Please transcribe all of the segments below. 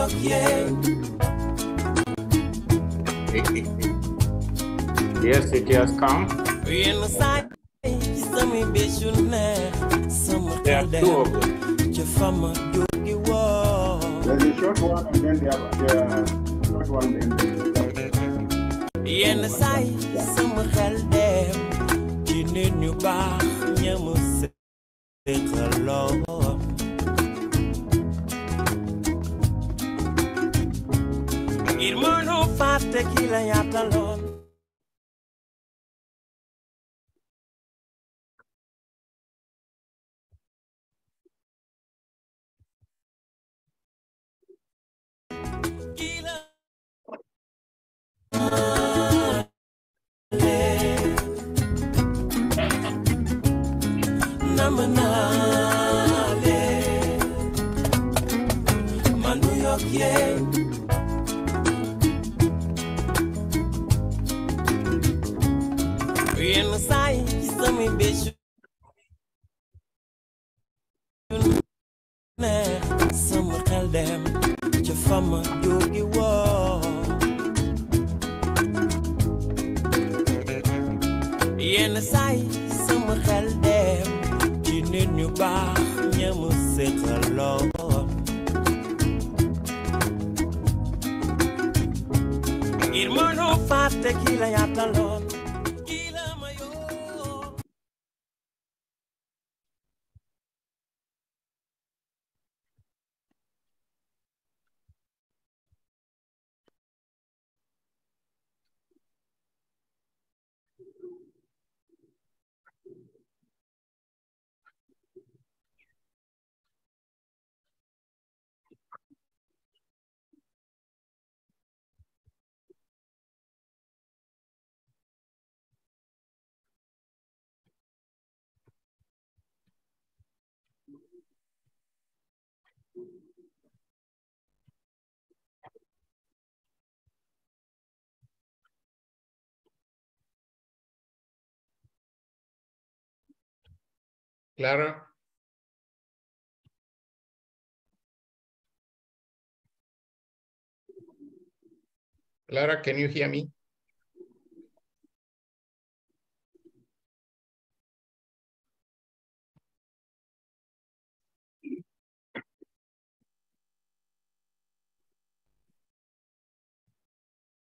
York, yeah. Yes, it has come. Yenn saay ci samay bés yu neex sama There xel are two of dem them. ca fama jóge woo There's a short one and then the other. The short one then the yenn saay sama xel dem ci nit ñu baax ñamu séqaloo Irmão, não faz tequila e aplaudir. Clara? Clara, can you hear me?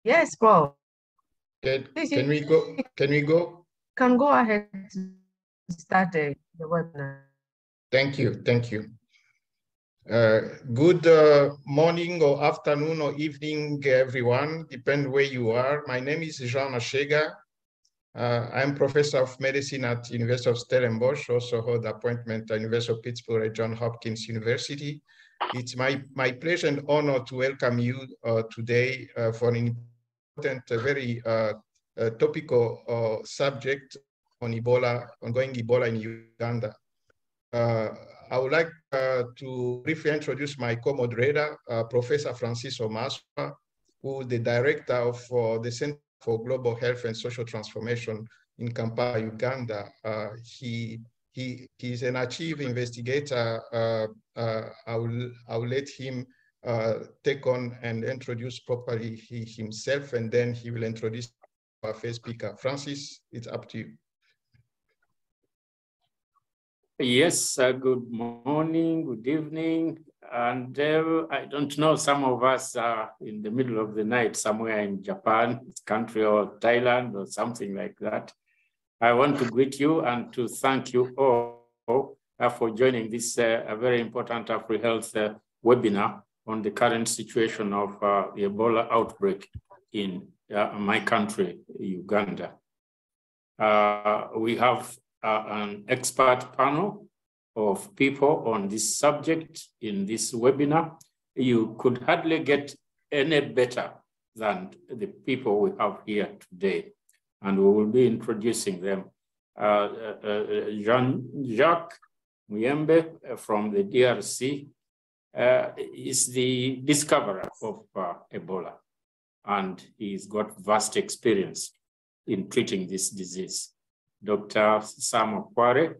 Yes, Paul. Can, can we go? Can we go? can go ahead start the, webinar. Thank you, thank you. Uh, good uh, morning or afternoon or evening, everyone, depend where you are. My name is Jean Nachega. Uh, I'm professor of medicine at University of Stellenbosch, also hold appointment at University of Pittsburgh at Johns Hopkins University. It's my, my pleasure and honor to welcome you uh, today uh, for an important, uh, very topical subject on Ebola, ongoing Ebola in Uganda. Uh, I would like uh, to briefly introduce my co-moderator, uh, Professor Francis Omaswa, who is the director of uh, the Center for Global Health and Social Transformation in Kampala, Uganda. Uh, he he he's an achieved investigator. Uh, I will I will let him take on and introduce properly he, himself, and then he will introduce our first speaker. Francis, it's up to you. Yes, uh, good morning, good evening. And uh, I don't know, some of us are in the middle of the night somewhere in Japan, country or Thailand or something like that. I want to greet you and to thank you all uh, for joining this uh, very important AFREhealth uh, webinar on the current situation of uh, the Ebola outbreak in uh, my country, Uganda. Uh, we have uh, an expert panel of people on this subject in this webinar. You could hardly get any better than the people we have here today. And we will be introducing them. Uh, uh, uh, Jean-Jacques Muyembe from the DRC uh, is the discoverer of uh, Ebola. And he's got vast experience in treating this disease. Dr. Sam Okware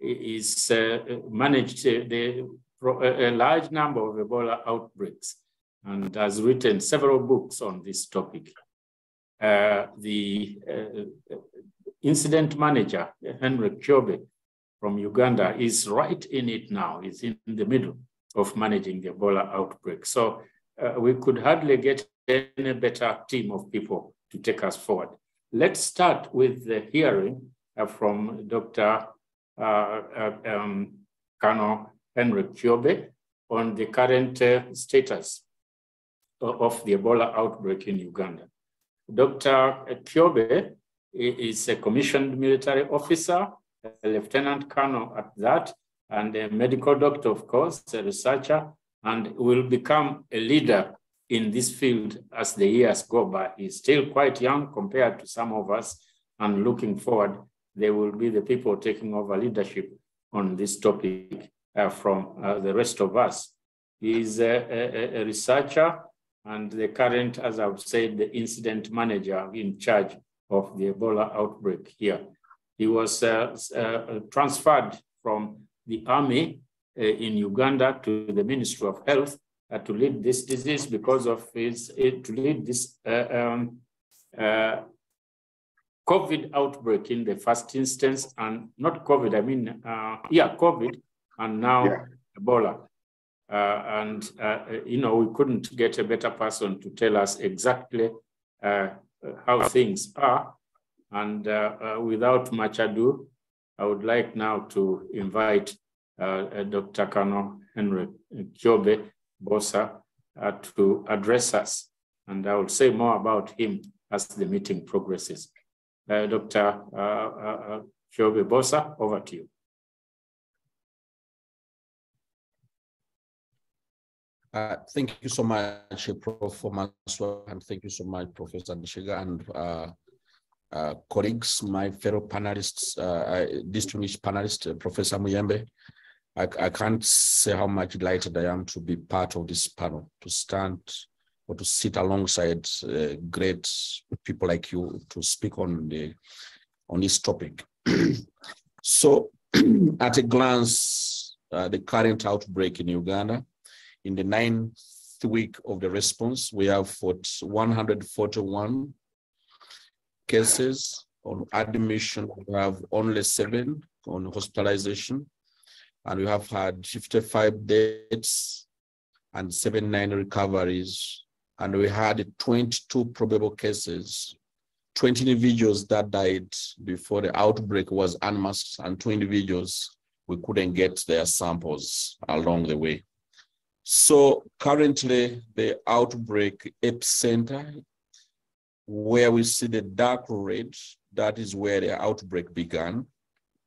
is uh, managed uh, the, a a large number of Ebola outbreaks and has written several books on this topic. Uh, the uh, incident manager, Henry Kyobe from Uganda, is right in it now. He's in the middle of managing the Ebola outbreak. So uh, we could hardly get any better team of people to take us forward. Let's start with the hearing uh, from Dr. Uh, uh, um, Colonel Henry Kyobe on the current uh, status of the Ebola outbreak in Uganda. Dr. Kyobe is a commissioned military officer, a lieutenant colonel at that, and a medical doctor, of course, a researcher, and will become a leader in this field as the years go by. He's still quite young compared to some of us, and looking forward, they will be the people taking over leadership on this topic uh, from uh, the rest of us. He's a, a, a, researcher and the current, as I've said, the incident manager in charge of the Ebola outbreak here. He was uh, uh transferred from the army uh, in Uganda to the Ministry of Health uh, to lead this disease because of his, to lead this um, COVID outbreak in the first instance, and not COVID, I mean, uh, yeah, COVID, and now yeah. Ebola. Uh, and, uh, you know, we couldn't get a better person to tell us exactly uh, how things are. And uh, uh, without much ado, I would like now to invite Dr. Colonel Henry Kyobe Bosa to address us. And I will say more about him as the meeting progresses. Uh, Dr. Uh, uh, Kyobe Bosa, over to you. Uh, thank you so much, Prof. Omaswa, and thank you so much, Professor Nachega and uh, uh, colleagues, my fellow panelists, distinguished panelist, Professor Muyembe. I, I, can't say how much delighted I am to be part of this panel, to stand or to sit alongside uh, great people like you to speak on the on this topic. so, at a glance, uh, the current outbreak in Uganda, in the ninth week of the response, we have 141 cases on admission. We have only seven on hospitalization, and we have had 55 deaths and 79 recoveries and we had 22 probable cases, 20 individuals that died before the outbreak was unmasked, and two individuals we couldn't get their samples along the way. So currently, the outbreak epicenter, where we see the dark red, that is where the outbreak began.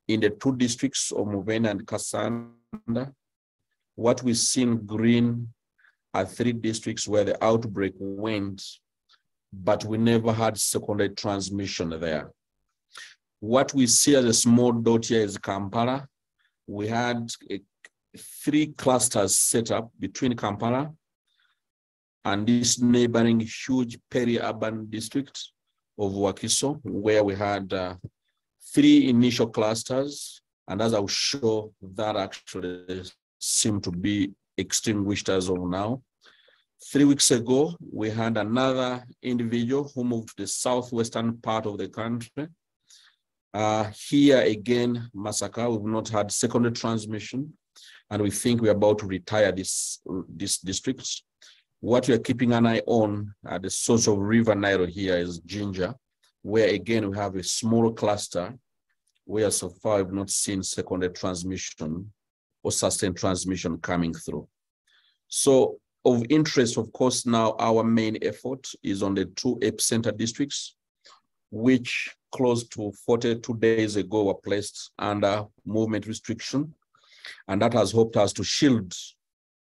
In the two districts of Mubende and Kasanda, what we see in green are three districts where the outbreak went, but we never had secondary transmission there. What we see as a small dot here is Kampala. We had a, three clusters set up between Kampala and this neighboring huge peri-urban district of Wakiso, where we had uh, three initial clusters. And as I'll show, that actually seemed to be extinguished as of now. Three weeks ago, we had another individual who moved to the southwestern part of the country. Uh, here again, Masaka, we've not had secondary transmission, and we think we're about to retire this, this district. What we are keeping an eye on at the source of River Nile here is Jinja, where again we have a small cluster where so far we've not seen secondary transmission or sustained transmission coming through. So of interest, of course, now our main effort is on the two epicenter districts, which close to 42 days ago were placed under movement restriction. And that has helped us to shield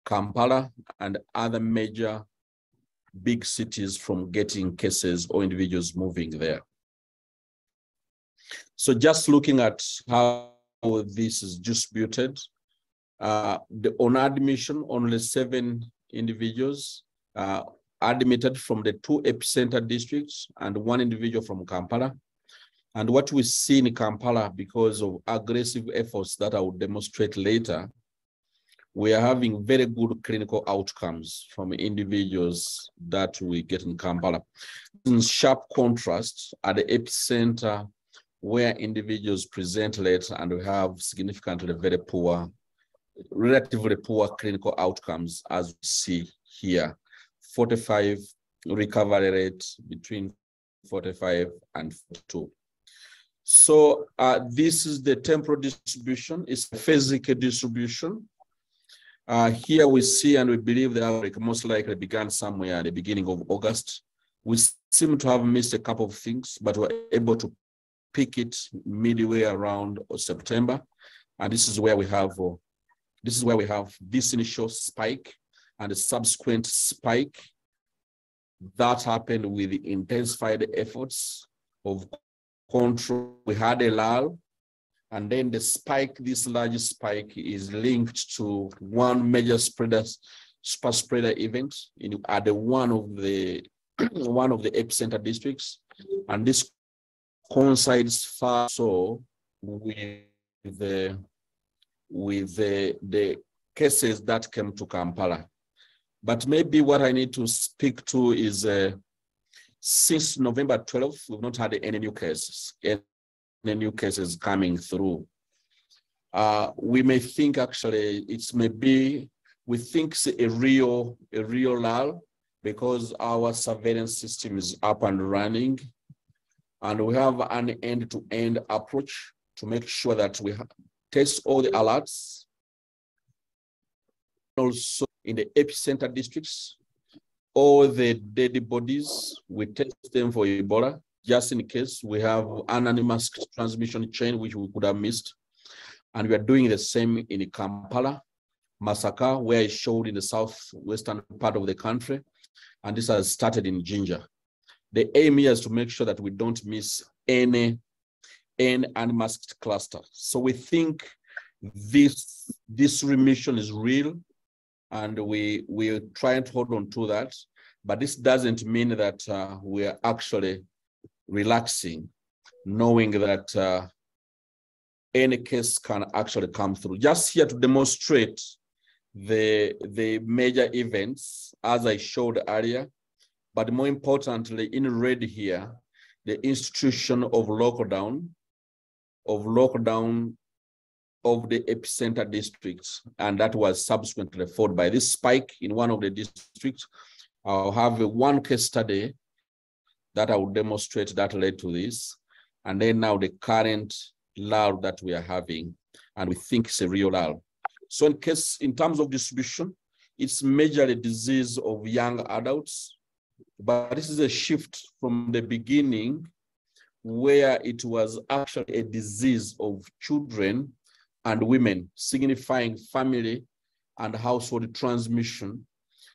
Kampala and other major big cities from getting cases or individuals moving there. So just looking at how this is distributed, uh, the, on admission, only seven individuals uh, admitted from the two epicenter districts and one individual from Kampala. And what we see in Kampala, because of aggressive efforts that I will demonstrate later, we are having very good clinical outcomes from individuals that we get in Kampala. In sharp contrast, at the epicenter, where individuals present late and we have significantly very poor, relatively poor clinical outcomes, as we see here. 45 recovery rate between 45 and 42. So uh, this is the temporal distribution, it's a physical distribution. Uh, here we see and we believe the outbreak most likely began somewhere at the beginning of August. We seem to have missed a couple of things, but we're able to pick it midway around September. And this is where we have, uh, this is where we have this initial spike and a subsequent spike that happened with the intensified efforts of control. We had a lull, and then the spike, this large spike, is linked to one major spreader, super spreader event in at the one of the one of the epicenter districts, and this coincides far so with the with the the cases that came to Kampala. But maybe what I need to speak to is uh, since November 12th, we've not had any new cases, any new cases coming through. Uh, we may think actually it's maybe, we think it's a real, a real lull because our surveillance system is up and running and we have an end-to-end -end approach to make sure that we test all the alerts. Also in the epicenter districts, all the dead bodies, we test them for Ebola, just in case we have an anonymous transmission chain, which we could have missed. And we are doing the same in Kampala, Masaka, where it showed in the southwestern part of the country. And this has started in Jinja. The aim here is to make sure that we don't miss any, any unmasked cluster. So we think this, this remission is real and we we're trying to hold on to that. But this doesn't mean that uh, we are actually relaxing, knowing that uh, any case can actually come through. Just here to demonstrate the the major events as I showed earlier, but more importantly, in red here, the institution of lockdown, of lockdown of the epicenter districts, and that was subsequently followed by this spike in one of the districts. I'll have one case study that I will demonstrate that led to this. And then now the current lull that we are having, and we think it's a real lull. So in case, in terms of distribution, it's majorly disease of young adults, but this is a shift from the beginning where it was actually a disease of children and women, signifying family and household transmission,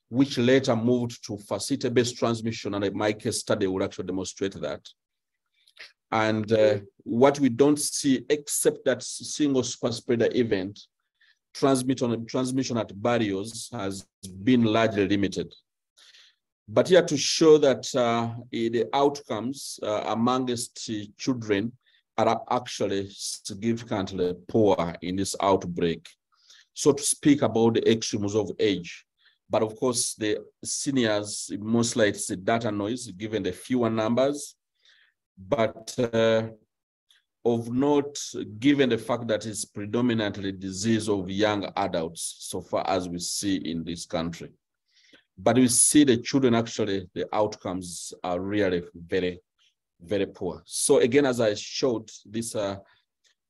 which later moved to facility-based transmission. And my case study will actually demonstrate that. And uh, what we don't see, except that single super spreader event, transmission, transmission at barriers has been largely limited. But here to show that uh, the outcomes uh, amongst children are actually significantly poor in this outbreak. So to speak about the extremes of age, but of course the seniors, most likely it's a data noise given the fewer numbers, but uh, of note, given the fact that it's predominantly disease of young adults, so far as we see in this country. But we see the children actually, the outcomes are really very very poor. So again, as I showed, these are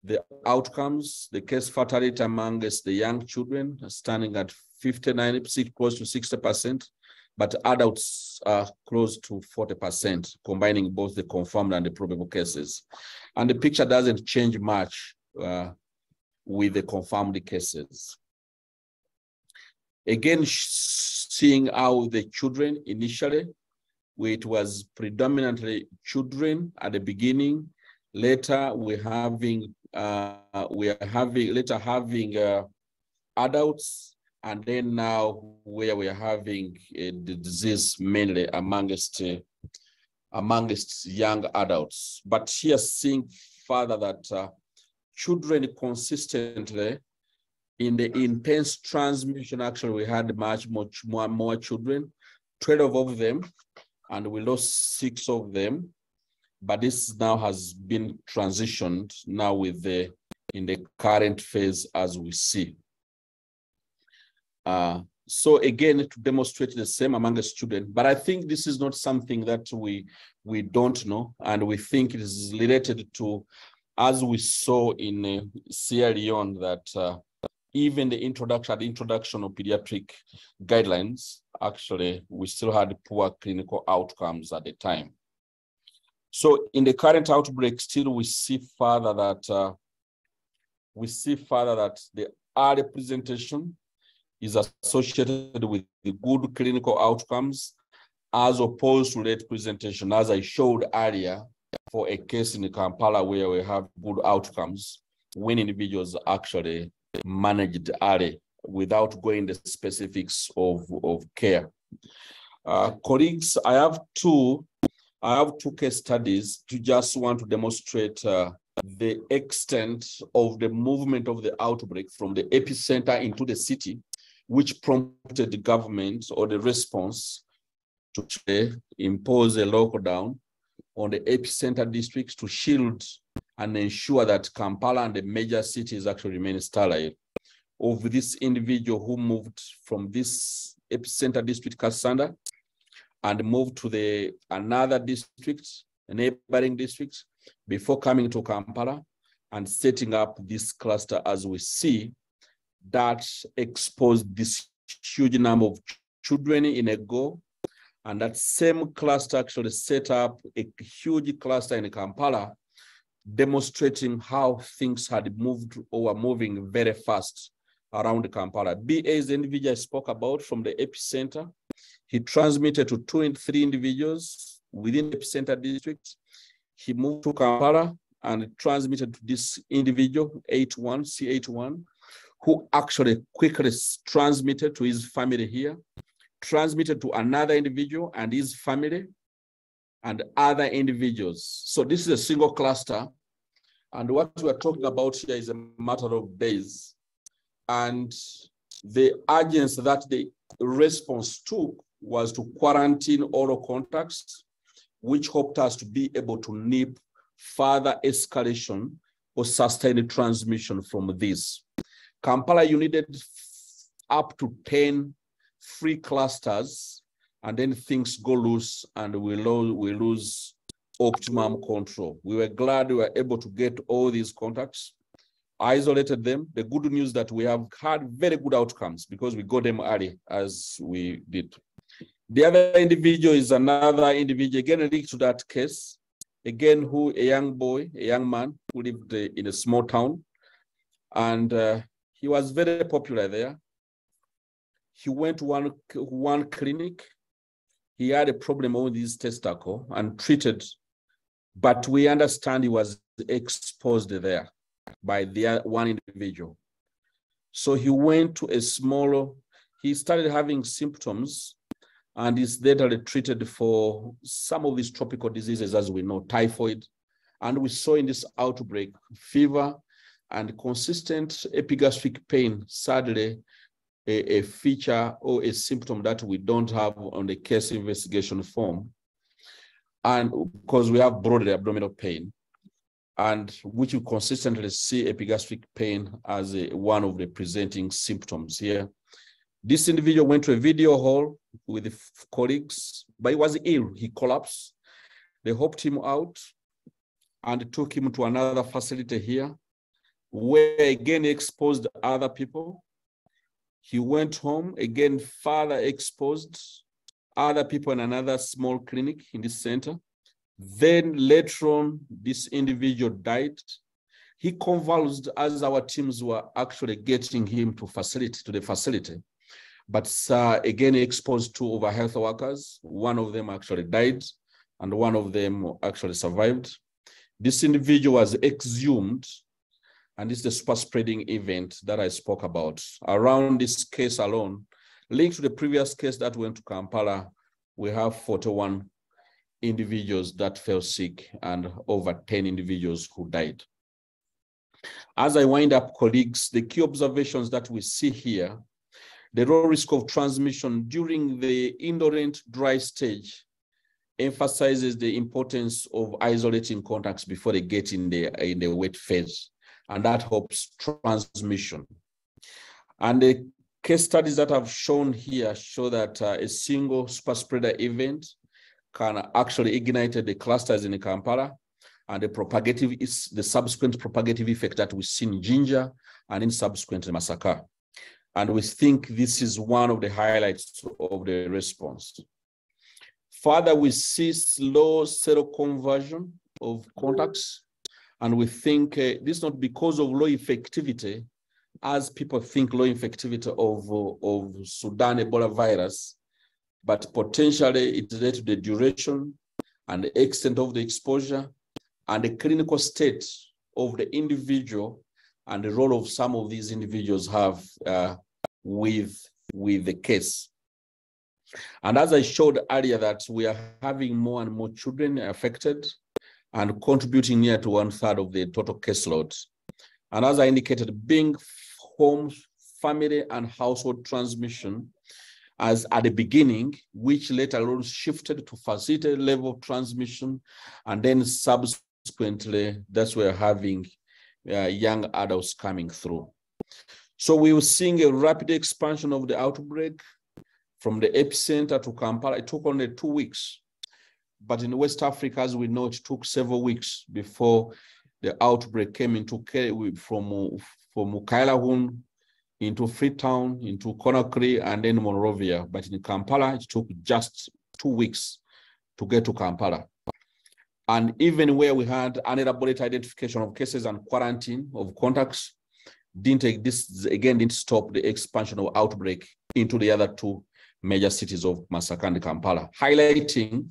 the outcomes, the case fatality amongst the young children standing at 59, close to 60%, but adults are close to 40%, combining both the confirmed and the probable cases. And the picture doesn't change much uh, with the confirmed cases. Again, seeing how the children initially where it was predominantly children at the beginning. Later, we're having uh, we are having later having uh, adults, and then now where we are having uh, the disease mainly amongst uh, amongst young adults. But here, seeing further that uh, children consistently In the intense transmission, actually, we had much much more, more children, 12 of them, and we lost six of them. But this now has been transitioned now with the in the current phase as we see. Uh, so again, to demonstrate the same among the students, but I think this is not something that we we don't know, and we think it is related to, as we saw in uh, Sierra Leone, that uh, even the introduction, the introduction of pediatric guidelines, actually, we still had poor clinical outcomes at the time. So in the current outbreak, still we see further that uh, we see further that the early presentation is associated with good clinical outcomes as opposed to late presentation, as I showed earlier for a case in Kampala where we have good outcomes when individuals actually managed early without going the specifics of, of care. Uh, colleagues, I have two, I have two case studies to just want to demonstrate uh, the extent of the movement of the outbreak from the epicenter into the city which prompted the government or the response to impose a lockdown on the epicenter districts to shield and ensure that Kampala and the major cities actually remain sterile. Of this individual who moved from this epicenter district, Kasanda, and moved to the another district, neighboring district, before coming to Kampala and setting up this cluster as we see that exposed this huge number of children in a go. And that same cluster actually set up a huge cluster in Kampala, demonstrating how things had moved or were moving very fast around Kampala. BA is the individual I spoke about from the epicenter. He transmitted to two and three individuals within the epicenter district. He moved to Kampala and transmitted to this individual, 81, C81, who actually quickly transmitted to his family here, transmitted to another individual and his family, and other individuals. So this is a single cluster. And what we're talking about here is a matter of days. And the urgency that the response took was to quarantine all contacts, which helped us to be able to nip further escalation or sustained transmission from this. Kampala, you needed up to 10 free clusters, and then things go loose and we, lo we lose optimum control. We were glad we were able to get all these contacts, isolated them. The good news that we have had very good outcomes because we got them early as we did. The other individual is another individual, again linked to that case, again, who a young boy, a young man who lived in a small town. And uh, he was very popular there. He went to one, one clinic. He had a problem with his testicle and treated, but we understand he was exposed there by the one individual. So he went to a smaller, he started having symptoms and is later treated for some of these tropical diseases, as we know, typhoid. And we saw in this outbreak fever, and consistent epigastric pain, sadly, a, a, feature or a symptom that we don't have on the case investigation form. And because we have broad abdominal pain, and which you consistently see epigastric pain as a, one of the presenting symptoms here. This individual went to a video hall with colleagues, but he was ill. He collapsed. They helped him out and took him to another facility here where again he exposed other people. He went home, again, further exposed other people in another small clinic in this center. Then later on, this individual died. He convulsed as our teams were actually getting him to facility to the facility. But uh, again, exposed two of our health workers. One of them actually died, and one of them actually survived. This individual was exhumed and this is the super spreading event that I spoke about. Around this case alone, linked to the previous case that went to Kampala, we have 41 individuals that fell sick and over 10 individuals who died. As I wind up, colleagues, the key observations that we see here, the low risk of transmission during the indolent dry stage emphasizes the importance of isolating contacts before they get in the, in the wet phase, and that helps transmission. And the case studies that I've shown here show that uh, a single super spreader event can actually ignite the clusters in Kampala and the propagative is the subsequent propagative effect that we see in Jinja and in subsequent Masaka. And we think this is one of the highlights of the response. Further, we see slow seroconversion of contacts. And we think uh, this is not because of low effectivity, as people think low infectivity of, of Sudan Ebola virus, but potentially it related to the duration and the extent of the exposure and the clinical state of the individual and the role of some of these individuals have uh, with, with the case. And as I showed earlier that we are having more and more children affected and contributing near to one third of the total caseload. And as I indicated, being home, family and household transmission as at the beginning, which later on shifted to facility level transmission and then subsequently that's where having uh, young adults coming through. So we were seeing a rapid expansion of the outbreak from the epicenter to Kampala. It took only two weeks. But in West Africa, as we know, it took several weeks before the outbreak came into from, from Kailahun into Freetown, into Conakry, and then Monrovia. But in Kampala, it took just two weeks to get to Kampala. And even where we had unelaborate identification of cases and quarantine of contacts, didn't take this again didn't stop the expansion of outbreak into the other two major cities of Masaka and Kampala, highlighting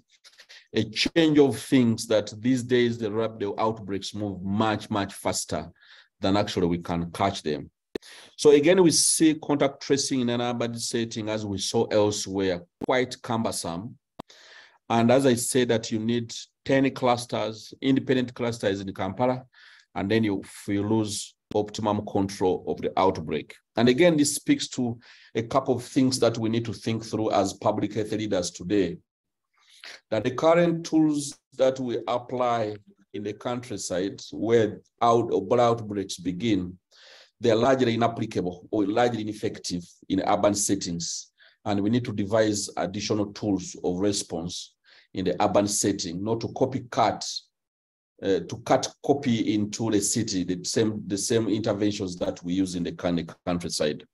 a change of things that these days the, the outbreaks move much, much faster than actually we can catch them. So again, we see contact tracing in an urban setting as we saw elsewhere, quite cumbersome. And as I say that you need 10 clusters, independent clusters in Kampala, and then you, you lose optimum control of the outbreak. And again, this speaks to a couple of things that we need to think through as public health leaders today. That the current tools that we apply in the countryside where out, outbreaks begin, they're largely inapplicable or largely ineffective in urban settings. And we need to devise additional tools of response in the urban setting, not to copycat, uh, to cut copy into the city, the same, the same interventions that we use in the countryside.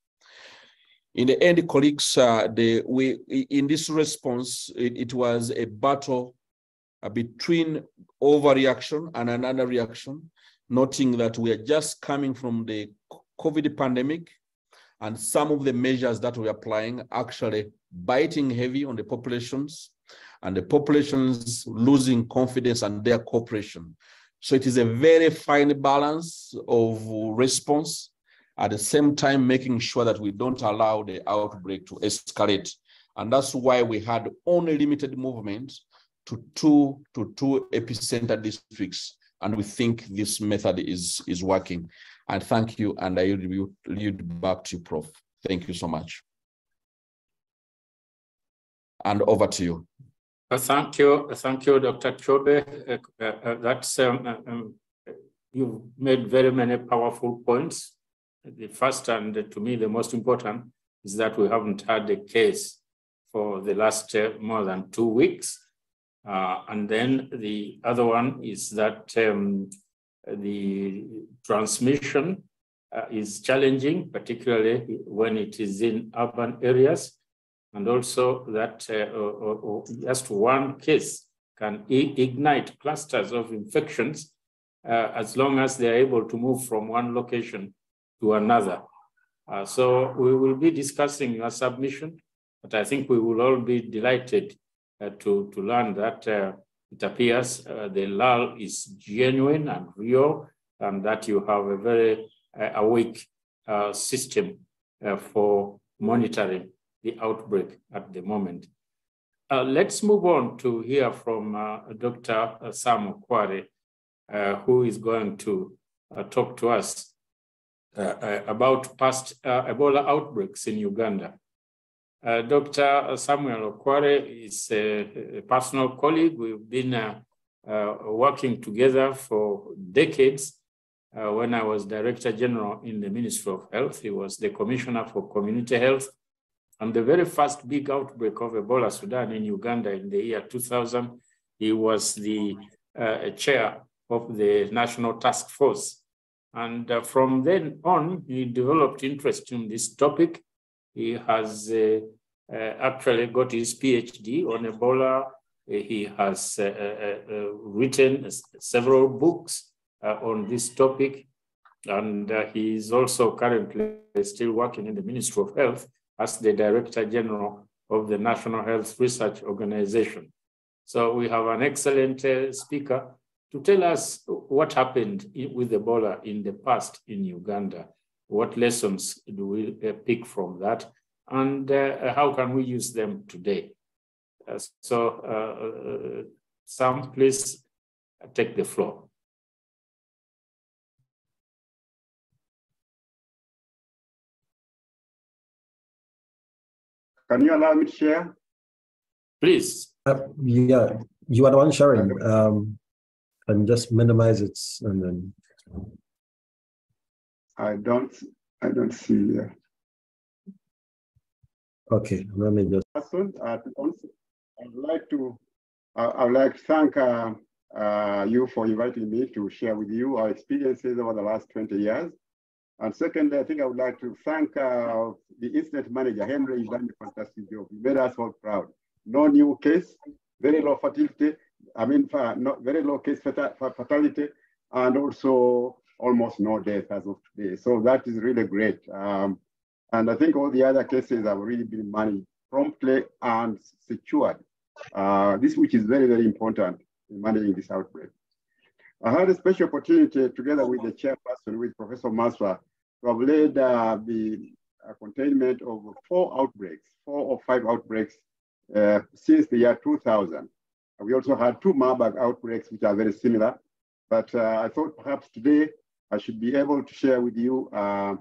In the end, colleagues, uh, the, we, in this response, it, it was a battle Uh, between overreaction and another reaction, noting that we are just coming from the COVID pandemic and some of the measures that we're applying actually biting heavy on the populations and the populations losing confidence and their cooperation. So it is a very fine balance of response, at the same time making sure that we don't allow the outbreak to escalate. And that's why we had only limited movement to two to two epicenter districts. And we think this method is, is working. And thank you. And I will lead back to you, Prof. Thank you so much. And over to you. Uh, thank you, thank you, Dr. Kyobe. Uh, uh, that's um, uh, um, you've made very many powerful points. The first and to me the most important is that we haven't had a case for the last uh, more than two weeks. Uh, and then the other one is that um, the transmission is challenging, particularly when it is in urban areas and also that uh, or, or just one case can ignite clusters of infections uh, as long as they're able to move from one location to another. Uh, so we will be discussing your submission, but I think we will all be delighted uh, to, to learn that uh, it appears uh, the lull is genuine and real, and that you have a very awake system for monitoring the outbreak at the moment. Uh, let's move on to hear from uh, Dr. Sam Okware, uh, who is going to uh, talk to us uh, uh, about past uh, Ebola outbreaks in Uganda. Uh, Dr. Samuel Okware is a, a, personal colleague. We've been uh, working together for decades. when I was Director General in the Ministry of Health, he was the Commissioner for Community Health. And the very first big outbreak of Ebola Sudan in Uganda in the year 2000, he was the chair of the National Task Force. And uh, from then on, he developed interest in this topic he has uh, uh, actually got his PhD on Ebola. He has uh, written several books on this topic. And he is also currently still working in the Ministry of Health as the Director General of the National Health Research Organization. So we have an excellent uh, speaker to tell us what happened with Ebola in the past in Uganda what lessons do we uh, pick from that? And uh, how can we use them today? Uh, so, Sam, please take the floor. Can you allow me to share? Please. Uh, yeah, you are the one sharing. Um, and just minimize it and then. I don't, I don't see. Uh, okay, let me just. Person, uh, also, I would like to, uh, I would like to thank uh, uh, you for inviting me to share with you our experiences over the last 20 years. And secondly, I think I would like to thank uh, the incident manager, Henry, He's done a fantastic job. He made us all proud. No new case, very low fatality, I mean, not very low case fatality, and also almost no death as of today. So that is really great. Um, and I think all the other cases have really been managed promptly and secured. Uh, this, which is very, very important in managing this outbreak. I had a special opportunity together with the chairperson, with Professor Omaswa, to have led uh, the uh, containment of four outbreaks, four or five outbreaks uh, since the year 2000. We also had two Marburg outbreaks, which are very similar. But uh, I thought perhaps today I should be able to share with you uh,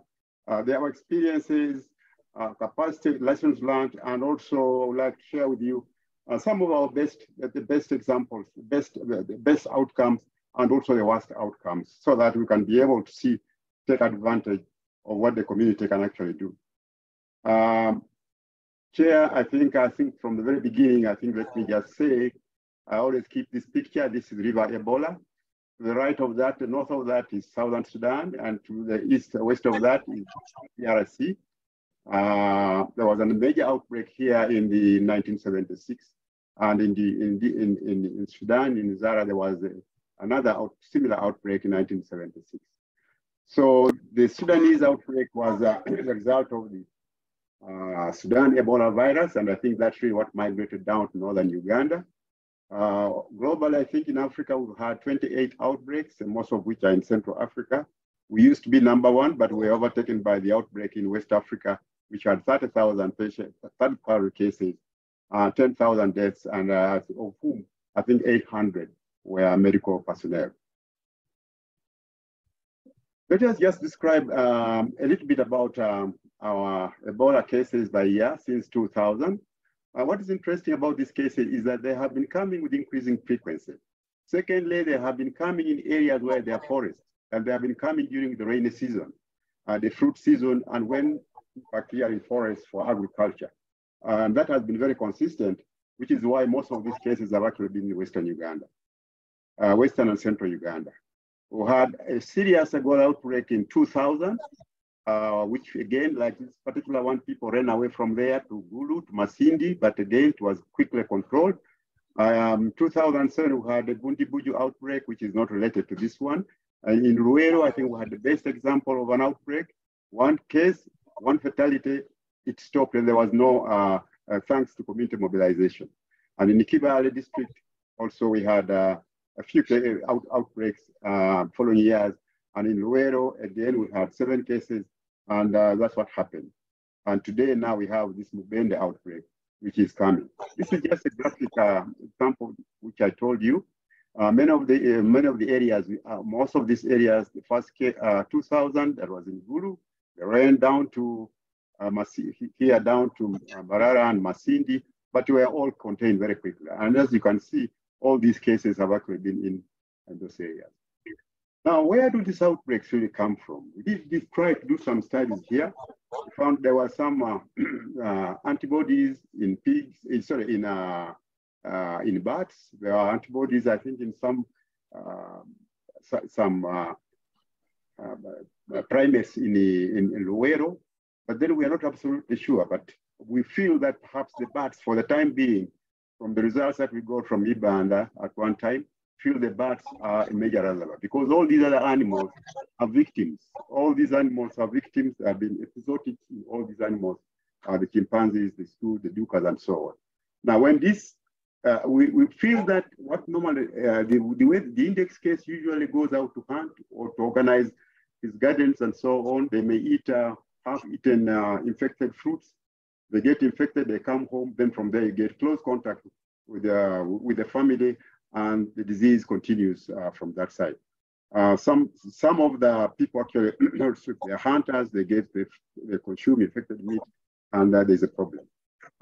uh, their experiences, uh, capacity, lessons learned, and also I would like to share with you some of our best, the best examples, best, the best outcomes, and also the worst outcomes, so that we can be able to see, take advantage of what the community can actually do. Um, Chair, I think, I think from the very beginning, I think let me just say, I always keep this picture. This is River Ebola. The right of that, the north of that is Southern Sudan, and to the east, west of that is DRC. Uh, there was a major outbreak here in the 1976, and in the in the in, in, Sudan, in Zaire, there was a, another out, similar outbreak in 1976. So the Sudanese outbreak was a result of the uh, Sudan Ebola virus, and I think that's really what migrated down to northern Uganda. Uh, globally, I think in Africa, we've had 28 outbreaks, and most of which are in Central Africa. We used to be number one, but we were overtaken by the outbreak in West Africa, which had 30,000 patients, 30,000 cases, uh, 10,000 deaths, and uh, of whom I think 800 were medical personnel. Let us just describe um, a little bit about um, our Ebola cases by year since 2000. Uh, what is interesting about these cases is that they have been coming with increasing frequency. Secondly, they have been coming in areas where there are forests, and they have been coming during the rainy season, uh, the fruit season, and when are clearing forests for agriculture. And that has been very consistent, which is why most of these cases have actually been in Western Uganda, uh, Western and Central Uganda. We had a serious Ebola outbreak in 2000, uh, which again, like this particular one, people ran away from there to Gulu, to Masindi, but again, it was quickly controlled. Um, 2007, we had the Bundibugyo outbreak, which is not related to this one. And in Luwero, I think we had the best example of an outbreak. One case, one fatality, it stopped and there was no, uh, uh, thanks to community mobilization. And in Kibale district, also we had uh, a few out outbreaks uh, following years, and in Luwero, again, we had seven cases, and uh, that's what happened. And today, now we have this Mubende outbreak, which is coming. This is just a graphic uh, example, which I told you. Uh, many of the uh, many of the areas, uh, most of these areas, the first uh, 2000 that was in Gulu, they ran down to here down to Mbarara and Masindi, but they were all contained very quickly. And as you can see, all these cases have actually been in, in those areas. Now, where do these outbreaks really come from? We did, try to do some studies here. We found there were some uh, uh, antibodies in pigs, in, sorry, in uh, uh, in bats. There are antibodies, I think, in some some primates in, in, in Luero, but then we are not absolutely sure. But we feel that perhaps the bats, for the time being, from the results that we got from Ibanda at one time, feel the bats are a major reservoir because all these other animals are victims. All these animals are victims, have been episodic in all these animals, uh, the chimpanzees, the stool, the dukas, and so on. Now, when this, uh, we, we feel that what normally, uh, the, the way the index case usually goes out to hunt or to organize his gardens and so on, they may eat uh, half-eaten uh, infected fruits. They get infected, they come home, then from there you get close contact with, uh, with the family, and the disease continues uh, from that side. Uh, some some of the people actually they're hunters, they get they, they consume infected meat, and uh, there's a problem.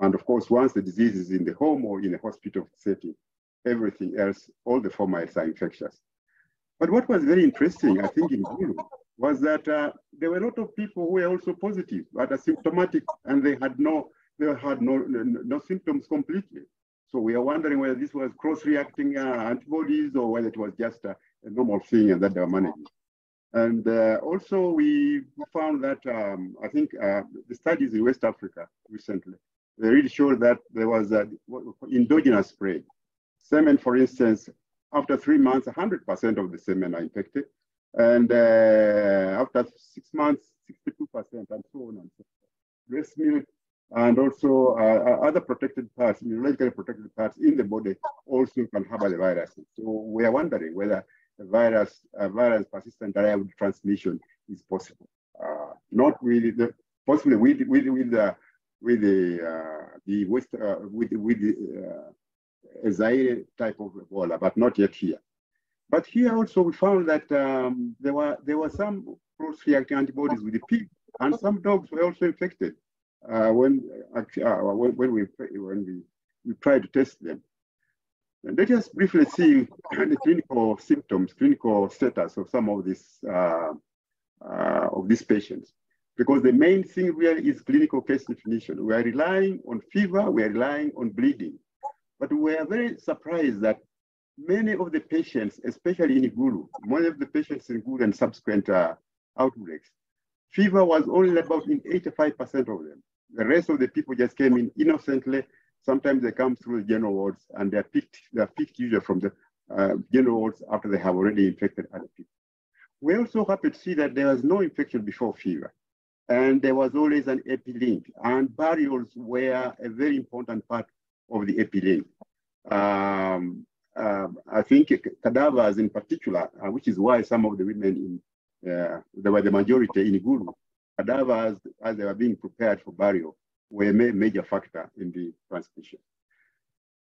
And of course, once the disease is in the home or in a hospital setting, everything else, all the fomites are infectious. But what was very interesting, I think, in Gulu, was that uh, there were a lot of people who were also positive, but asymptomatic, and they had no they had no, no, no symptoms completely. So we are wondering whether this was cross-reacting uh, antibodies or whether it was just a, a, normal thing and that they were managing. And uh, also we found that, um, I think uh, the studies in West Africa recently, they really showed that there was an endogenous spread. Semen, for instance, after three months, 100% of the semen are infected. And uh, after six months, 62% and so on and so forth. Breast milk and also uh, uh, other protected parts, immunologically protected parts in the body also can harbor the virus. So we are wondering whether a virus, a virus persistent derived transmission is possible. Uh, not with the possibly with with with the with the uh, the West uh, with with the uh, Zaire type of Ebola, but not yet here. But here also we found that um, there were there were some cross-reacting antibodies with the pig, and some dogs were also infected uh, when actually uh, when, when, we when we we try to test them. And let us briefly see the clinical symptoms, clinical status of some of these uh, uh, of these patients, because the main thing really is clinical case definition. We are relying on fever, we are relying on bleeding, but we are very surprised that many of the patients, especially in Gulu, many of the patients in Gulu and subsequent uh, outbreaks, fever was only about in 85% of them. The rest of the people just came in innocently. Sometimes they come through the general wards and they're picked, they're picked usually from the uh, general wards after they have already infected other people. We also happy to see that there was no infection before fever. And there was always an epilink. And burials were a very important part of the epilink. Um, uh, I think cadavers in particular, uh, which is why some of the women in, uh, they were the majority in Gulu, cadavers as they were being prepared for burial were a major factor in the transmission.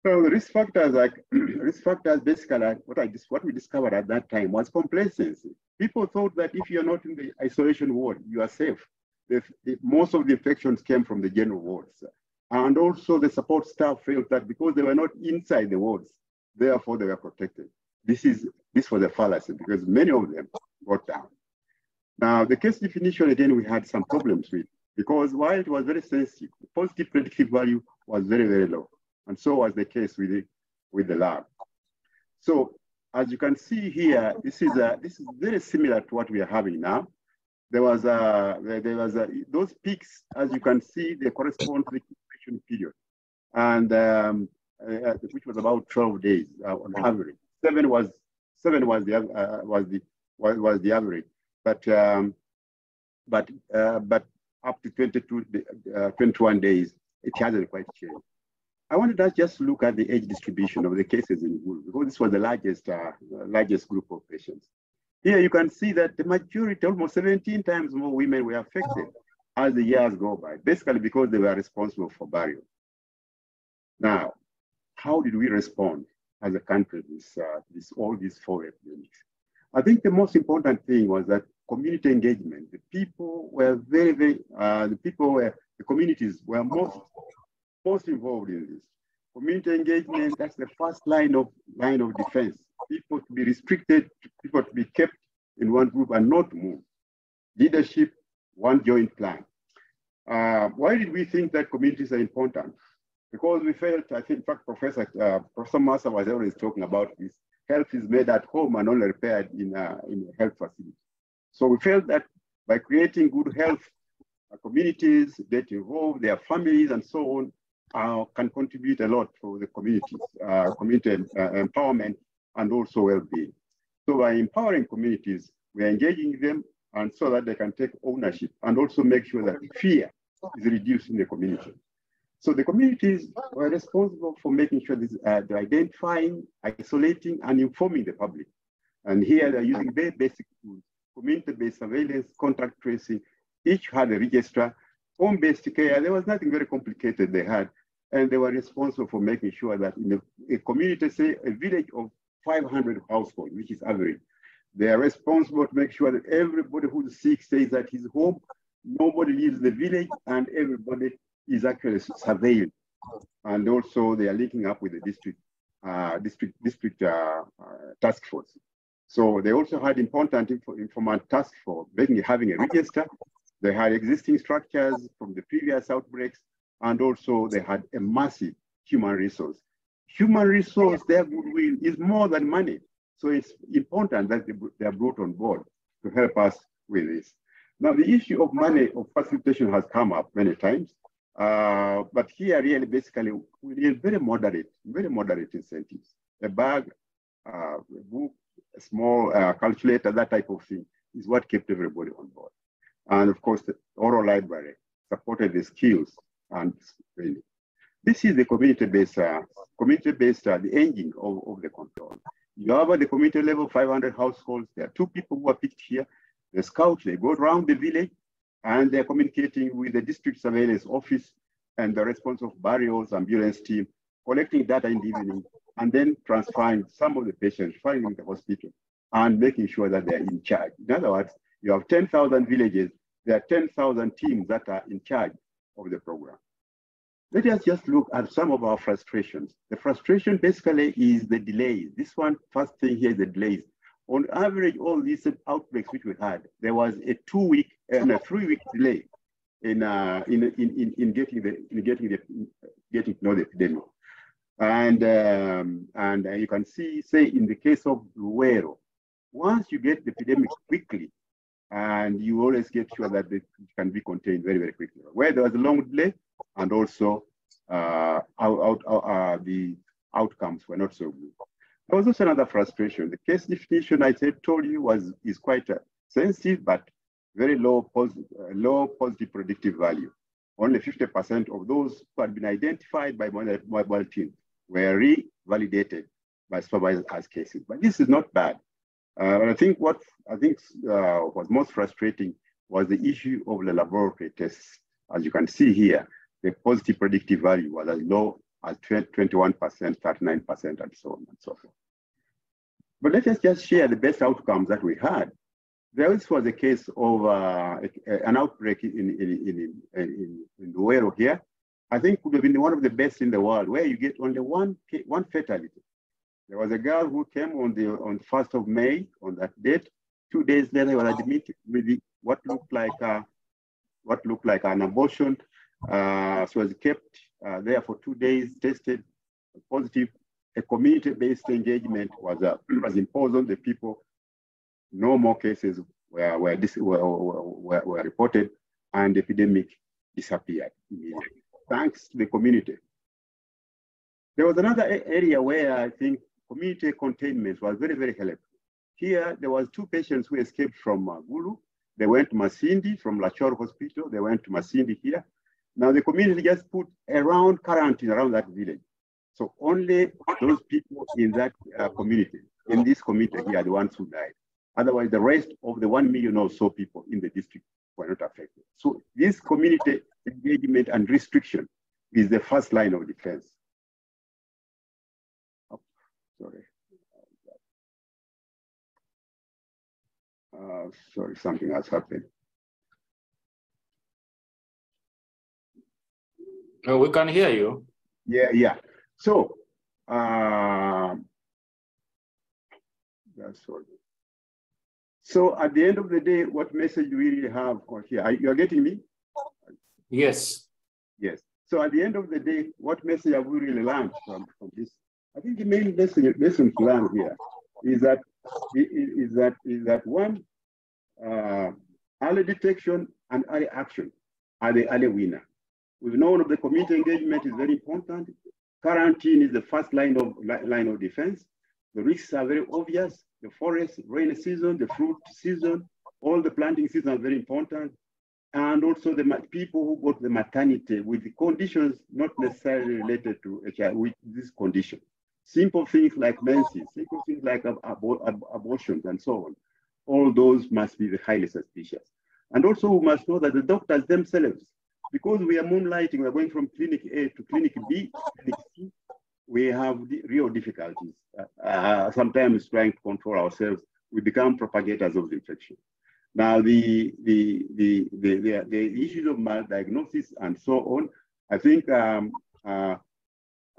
So the risk factors, like risk factors, basically, what I what we discovered at that time was complacency. People thought that if you're not in the isolation ward, you are safe. The, the, most of the infections came from the general wards, and also the support staff felt that because they were not inside the wards, therefore they were protected. This is this was a fallacy because many of them got down. Now, the case definition, again, we had some problems with because while it was very sensitive, the positive predictive value was very, very low. And so was the case with the, with the lab. So as you can see here, this is, a, this is very similar to what we are having now. There was a, there was a, those peaks, as you can see, they correspond to the incubation period. And um, uh, which was about 12 days uh, on average. Seven was, seven was the, uh, was the, was, was the average but um, but uh, but up to 22, uh, 21 days, it hasn't quite changed. I wanted to just look at the age distribution of the cases in Gulu because this was the largest uh, largest group of patients. Here you can see that the majority, almost 17 times more women were affected as the years go by, basically because they were responsible for burial. Now, how did we respond? as a country, this, uh, this, all these four epidemics. I think the most important thing was that community engagement. The people were very, very, uh, the people were, the communities were most, most involved in this. Community engagement, that's the first line of, line of defense. People to be restricted, people to be kept in one group and not move. Leadership, one joint plan. Uh, why did we think that communities are important? Because we felt, I think, in fact, Professor, uh, Professor Massa was always talking about this. Health is made at home and only repaired in a, in a health facility. So we felt that by creating good health uh, communities, get involve their families and so on, uh, can contribute a lot for the communities, uh, community uh, empowerment and also well-being. So by empowering communities, we're engaging them and so that they can take ownership and also make sure that fear is reduced in the community. So the communities were responsible for making sure this, uh, they're identifying, isolating, and informing the public. And here they're using very basic tools, community-based surveillance, contact tracing. Each had a registrar, home-based care. There was nothing very complicated they had. And they were responsible for making sure that in a, a community, say a village of 500 households, which is average, they are responsible to make sure that everybody who's sick stays at his home, nobody leaves the village, and everybody is actually surveilled. And also they are linking up with the district, uh, district, district uh, uh, task force. So they also had important info, informant task force, making, having a register. They had existing structures from the previous outbreaks, and also they had a massive human resource. Human resource, their goodwill is more than money. So it's important that they are brought on board to help us with this. Now, the issue of money of facilitation has come up many times. Uh, but here, really, basically, we need very moderate, very moderate incentives. A bag, uh, a book, a small uh, calculator, that type of thing is what kept everybody on board. And of course, the oral library supported the skills and training. This is the community-based, uh, community-based, uh, the engine of, of the control. You have at the community level 500 households. There are two people who are picked here. The scouts, they go around the village and they're communicating with the district surveillance office and the response of barrios, ambulance team, collecting data in the evening, and then transferring some of the patients, finding the hospital, and making sure that they're in charge. In other words, you have 10,000 villages, there are 10,000 teams that are in charge of the program. Let us just look at some of our frustrations. The frustration basically is the delays. This one, first thing here is the delays on average, all these outbreaks which we had, there was a two-week and a three-week delay in, uh, in, in, in, getting the in getting the getting to know the epidemic. And um, and uh, you can see, say, in the case of Luero, once you get the epidemic quickly, and you always get sure that it can be contained very, very quickly. Where there was a long delay, and also uh, out, out, uh, the outcomes were not so good. There was also another frustration. The case definition I said, told you was is quite uh, sensitive, but very low, posit uh, low positive predictive value. Only 50% of those who had been identified by mobile team were revalidated by supervisors as cases. But this is not bad. Uh, and I think what I think uh, was most frustrating was the issue of the laboratory tests. As you can see here, the positive predictive value was as low as 21%, 39%, and so on and so forth. But let us just share the best outcomes that we had. There was a case of uh, an outbreak in, in, in, in, in Luero here. I think could have been one of the best in the world, where you get only one, one fatality. There was a girl who came on the on 1st of May on that date. Two days later, was admitted with what looked like a, what looked like an abortion. Uh, she was kept uh, there for two days, tested positive. A community-based engagement was, uh, was imposed on the people. No more cases were, were, were, were, were reported and the epidemic disappeared thanks to the community. There was another area where I think community containment was very, very helpful. Here, there was two patients who escaped from uh, Gulu. They went to Masindi from Lachor Hospital. They went to Masindi here. Now the community just put around quarantine around that village. So only those people in that uh, community, in this community here, are the ones who died. Otherwise, the rest of the 1 million or so people in the district were not affected. So this community engagement and restriction is the first line of defense. sorry. Uh, sorry, something has happened. Uh, we can hear you. Yeah, yeah. So, uh, that's all. So at the end of the day, what message do we really have here? Are, you are getting me? Yes. Yes. So at the end of the day, what message have we really learned from, from this? I think the main lesson, lesson to learn here is that is that is that one uh, early detection and early action are the early winner. We've known of the community engagement is very important. Quarantine is the first line of line of defense. The risks are very obvious. The forest, rainy season, the fruit season, all the planting season are very important. And also the people who got the maternity with the conditions not necessarily related to HIV, with this condition. Simple things like menses, simple things like ab ab ab abortions and so on. All those must be highly suspicious. And also we must know that the doctors themselves, because we are moonlighting, we're going from clinic A to clinic B, clinic C, we have real difficulties. Uh, uh, sometimes trying to control ourselves, we become propagators of the infection. Now, the, the, the, the, the, issues of maldiagnosis and so on, I think um, uh,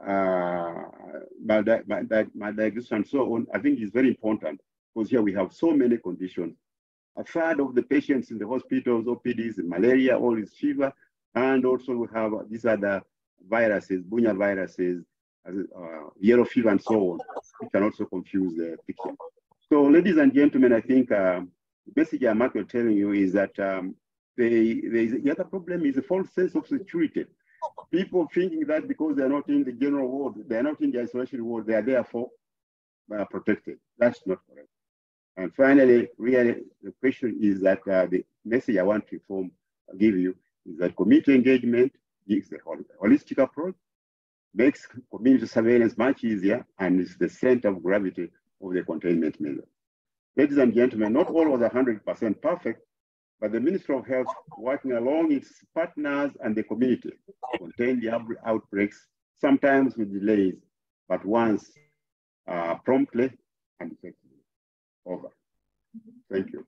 uh, maldiagnosis and so on, I think is very important because here we have so many conditions. A third of the patients in the hospitals, OPDs, malaria, all is fever, and also we have these other viruses, bunyal viruses, uh, yellow fever and so on, which can also confuse the picture. So ladies and gentlemen, I think uh, the message I'm telling you is that um, they, they, the other problem is a false sense of security. People thinking that because they're not in the general ward, they're not in the isolation ward, they are therefore uh, protected. That's not correct. And finally, really, the question is that uh, the message I want to give you is that community engagement gives a holistic approach makes community surveillance much easier and is the center of gravity of the containment measure. Ladies and gentlemen, not all was 100% perfect, but the Ministry of Health, working along its partners and the community, contained the outbreaks, sometimes with delays, but once uh, promptly and effectively. Over. Thank you.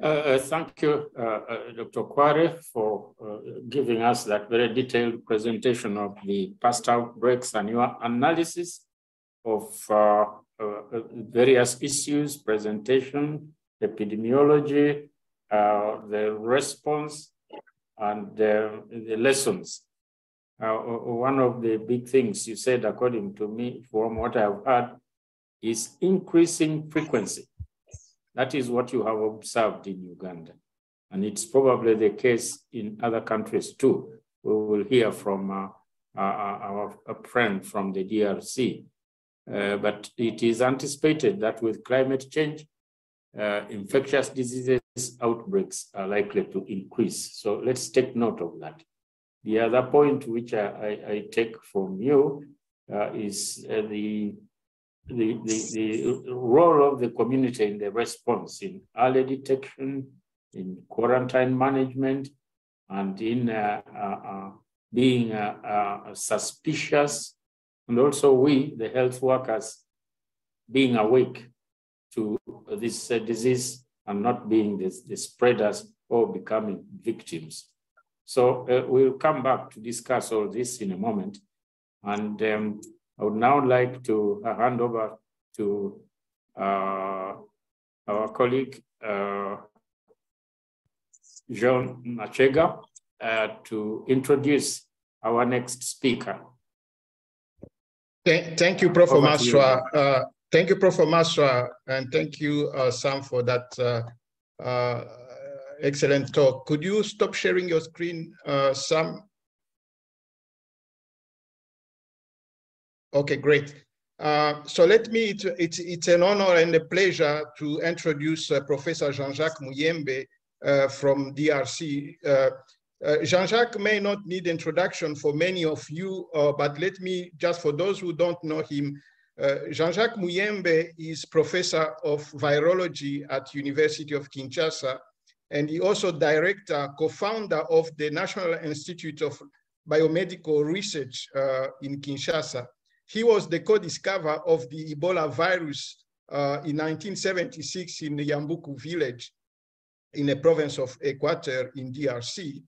Uh, uh, thank you, uh, uh Dr. Kware, for uh, giving us that very detailed presentation of the past outbreaks and your analysis of uh, uh, uh, various issues, presentation, epidemiology, uh, the response, and the lessons. one of the big things you said, according to me, from what I've heard, is increasing frequency that is what you have observed in Uganda. And it's probably the case in other countries too. We will hear from uh, our, our friend from the DRC. Uh, but it is anticipated that with climate change, uh, infectious diseases outbreaks are likely to increase. So let's take note of that. The other point which I, I, I take from you uh, is uh, the the, the, the role of the community in the response in early detection, in quarantine management, and in uh, being suspicious, and also we, the health workers, being awake to this disease and not being the, the spreaders or becoming victims. So we'll come back to discuss all this in a moment. And um, I would now like to uh, hand over to uh, our colleague, uh, Jean Machega, uh, to introduce our next speaker. Thank, thank you, Prof. Masra. Uh, thank you, Prof. Masra, and thank you, uh, Sam, for that uh, excellent talk. Could you stop sharing your screen, Sam? Okay, great. Uh, so let me, it, it's, it's an honor and a pleasure to introduce uh, Professor Jean-Jacques Muyembe uh, from DRC. Uh, uh, Jean-Jacques may not need introduction for many of you, but let me, just for those who don't know him, Jean-Jacques Muyembe is professor of virology at University of Kinshasa, and he also director, co-founder of the National Institute of Biomedical Research in Kinshasa. he was the co-discoverer of the Ebola virus uh, in 1976 in the Yambuku village in the province of Equateur in DRC.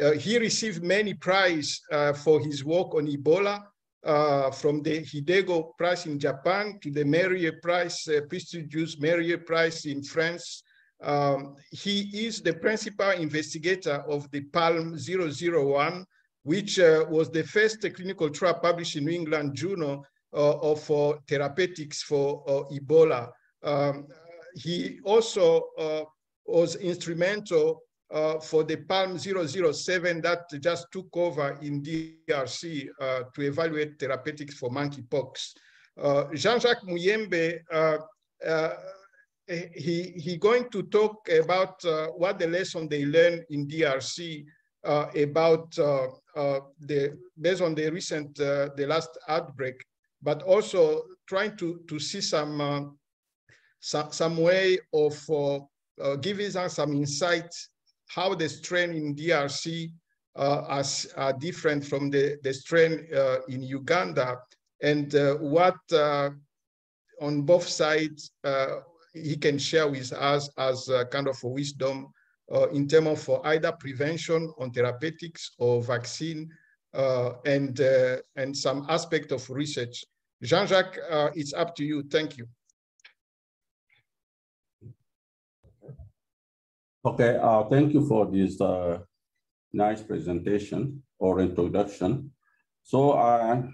Uh, he received many prizes uh, for his work on Ebola, uh, from the Hidego Prize in Japan to the Merieux Prize, uh, prestigious Merieux Prize in France. Um, he is the principal investigator of the PALM 001, which uh, was the first clinical trial published in New England Journal uh, of therapeutics for Ebola. Um, he also was instrumental uh, for the Palm 007 that just took over in DRC uh, to evaluate therapeutics for monkeypox. Uh, Jean-Jacques Muyembe, he, he going to talk about what the lesson they learned in DRC about the, based on the recent, the last outbreak but also trying to, to see some, uh, some, some way of uh, uh, giving us some insight how the strain in DRC uh, are different from the, the strain uh, in Uganda and uh, what on both sides he can share with us as kind of a wisdom in terms of either prevention on therapeutics or vaccine uh, and, uh, and some aspect of research. Jean-Jacques, uh, it's up to you. Thank you. Okay, uh, thank you for this uh, nice presentation or introduction. So I,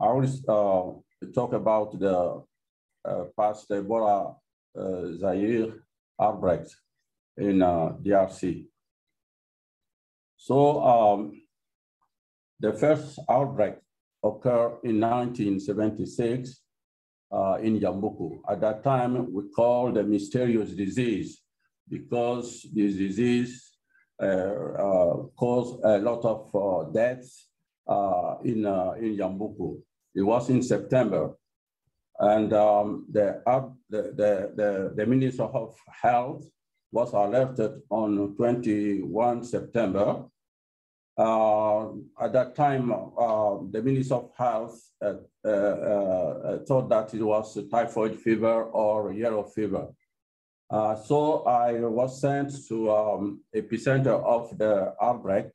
I will uh, talk about the uh, past Ebola uh, Zaire outbreak in uh, DRC. So um, the first outbreak occurred in 1976 uh, in Yambuku. At that time, we called the mysterious disease because this disease uh, uh, caused a lot of uh, deaths in, in Yambuku. It was in September. And um, the, the, the, the, Minister of Health was alerted on 21 September. Uh, at that time, uh, the Minister of Health uh, thought that it was typhoid fever or yellow fever. Uh, so I was sent to um, epicenter of the outbreak.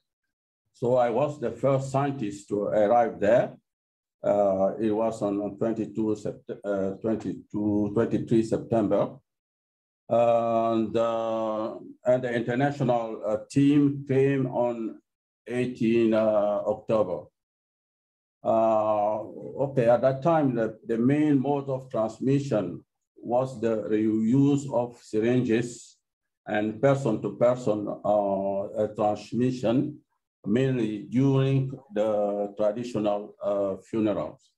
So I was the first scientist to arrive there. Uh, it was on 22, uh, 22 23 September. And, uh, and the international uh, team came on 18 uh, October. okay, at that time, the, the main mode of transmission was the reuse of syringes and person-to-person uh, transmission, mainly during the traditional uh, funerals.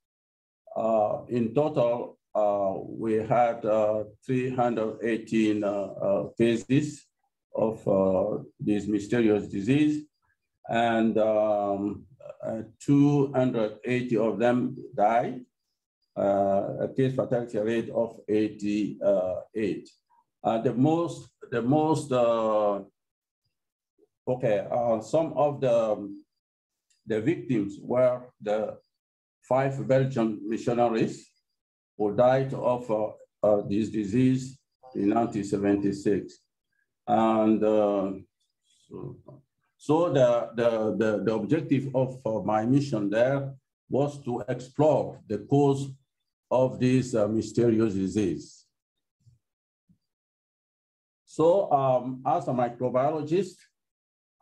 Uh, in total, uh, we had uh, 318 uh, cases of this mysterious disease, and um, 280 of them died, a case fatality rate of 88. Uh, the most, the most, uh, okay, some of the, the victims were the five Belgian missionaries who died of uh, uh, this disease in 1976. And uh, so, so the, the, the, the, objective of my mission there was to explore the cause of this uh, mysterious disease. So um, as a microbiologist,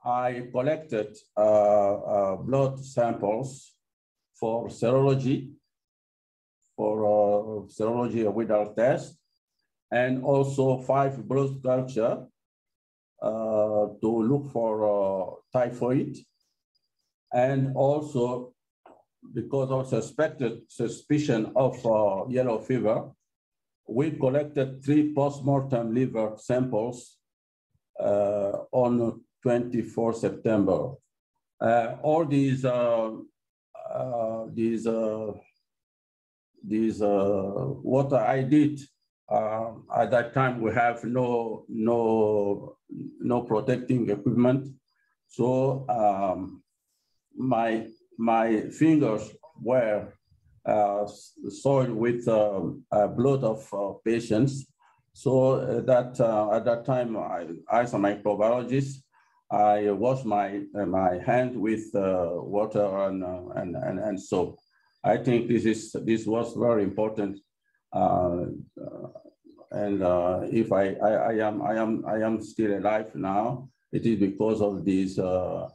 I collected uh, uh, blood samples for serology, for uh, serology without test, and also five blood culture uh, to look for typhoid, and also because of suspected suspicion of uh, yellow fever, we collected three postmortem liver samples uh, on 24 September. Uh, all these uh, uh, these uh, these what I did at that time we have no no no protecting equipment, so um, my my fingers were uh, soil with um, blood of uh, patients. So uh, that uh, at that time, I, as a microbiologist, I wash my my hand with water and, and, and, and soap. I think this is this was very important. and if I, I, I am I am I am still alive now, it is because of this uh, uh,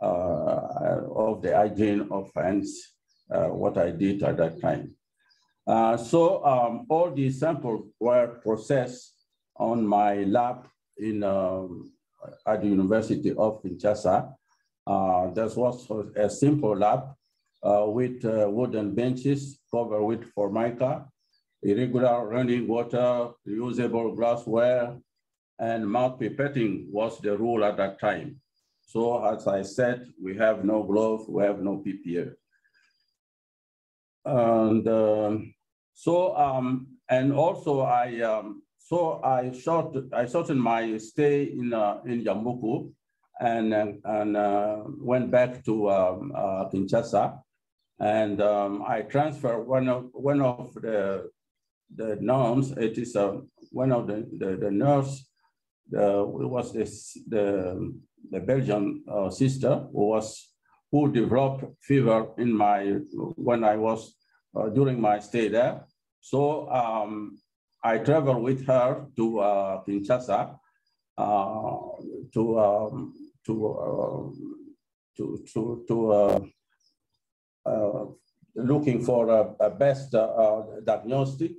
of the hygiene of hands, uh, what I did at that time. so um, all these samples were processed on my lab in at the University of Kinshasa. Uh, this was a simple lab uh, with uh, wooden benches covered with formica, irregular running water, reusable glassware, and mouth pipetting was the rule at that time. So as I said, we have no glove, we have no PPE. And um, so, um, and also I, um, so I short, I shortened my stay in uh, in Yambuku, and and uh, went back to um, uh, Kinshasa, and um, I transferred one of one of the the nuns. It is uh, one of the the, the nurse the, it was this, the, the Belgian uh, sister who was who developed fever in my when I was uh, during my stay there. So um, I traveled with her to uh, Kinshasa uh, to um, to, uh, to to to uh, looking for a, a best diagnostic.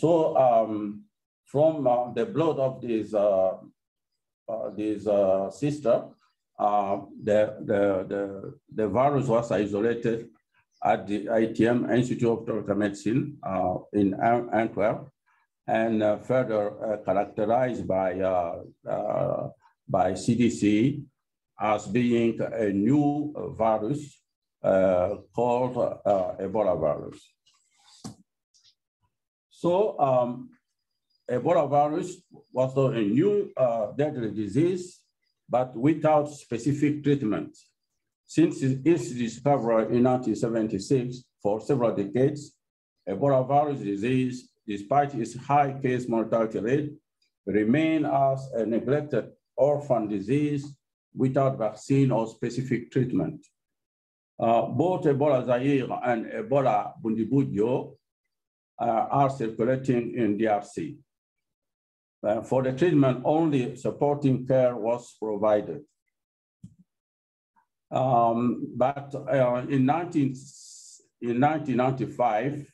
so um, from the blood of this, Uh, this uh, sister, uh, the, the, the, the virus was isolated at the ITM Institute of Tropical Medicine in Antwerp and further characterized by, by CDC as being a new virus uh, called uh, Ebola virus. So um, Ebola virus was a new uh, deadly disease, but without specific treatment. Since its discovery in 1976, for several decades, Ebola virus disease, despite its high case mortality rate, remained as a neglected orphan disease without vaccine or specific treatment. Uh, both Ebola Zaire and Ebola Bundibugyo uh, are circulating in DRC. Uh, for the treatment, only supporting care was provided. Um, but uh, in, 19, in 1995,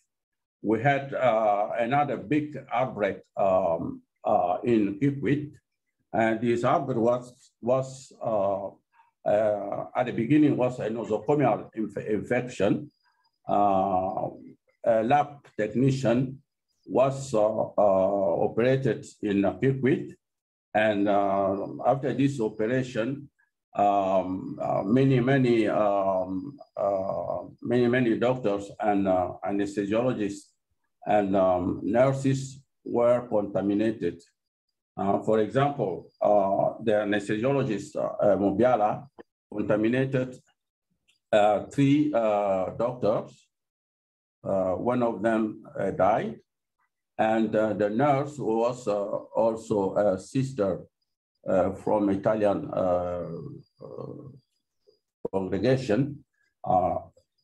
we had uh, another big outbreak um, uh, in Kikwit. And this outbreak was, was uh, uh, at the beginning was a nosocomial inf infection. a lab technician was uh, uh, operated in Kikwit. And uh, after this operation, um, many, many, um, many, many doctors and anesthesiologists and um, nurses were contaminated. Uh, for example, uh, the anesthesiologist, uh, Mobiala, contaminated three doctors. one of them died, and uh, the nurse was uh, also a sister uh, from Italian uh, uh, congregation,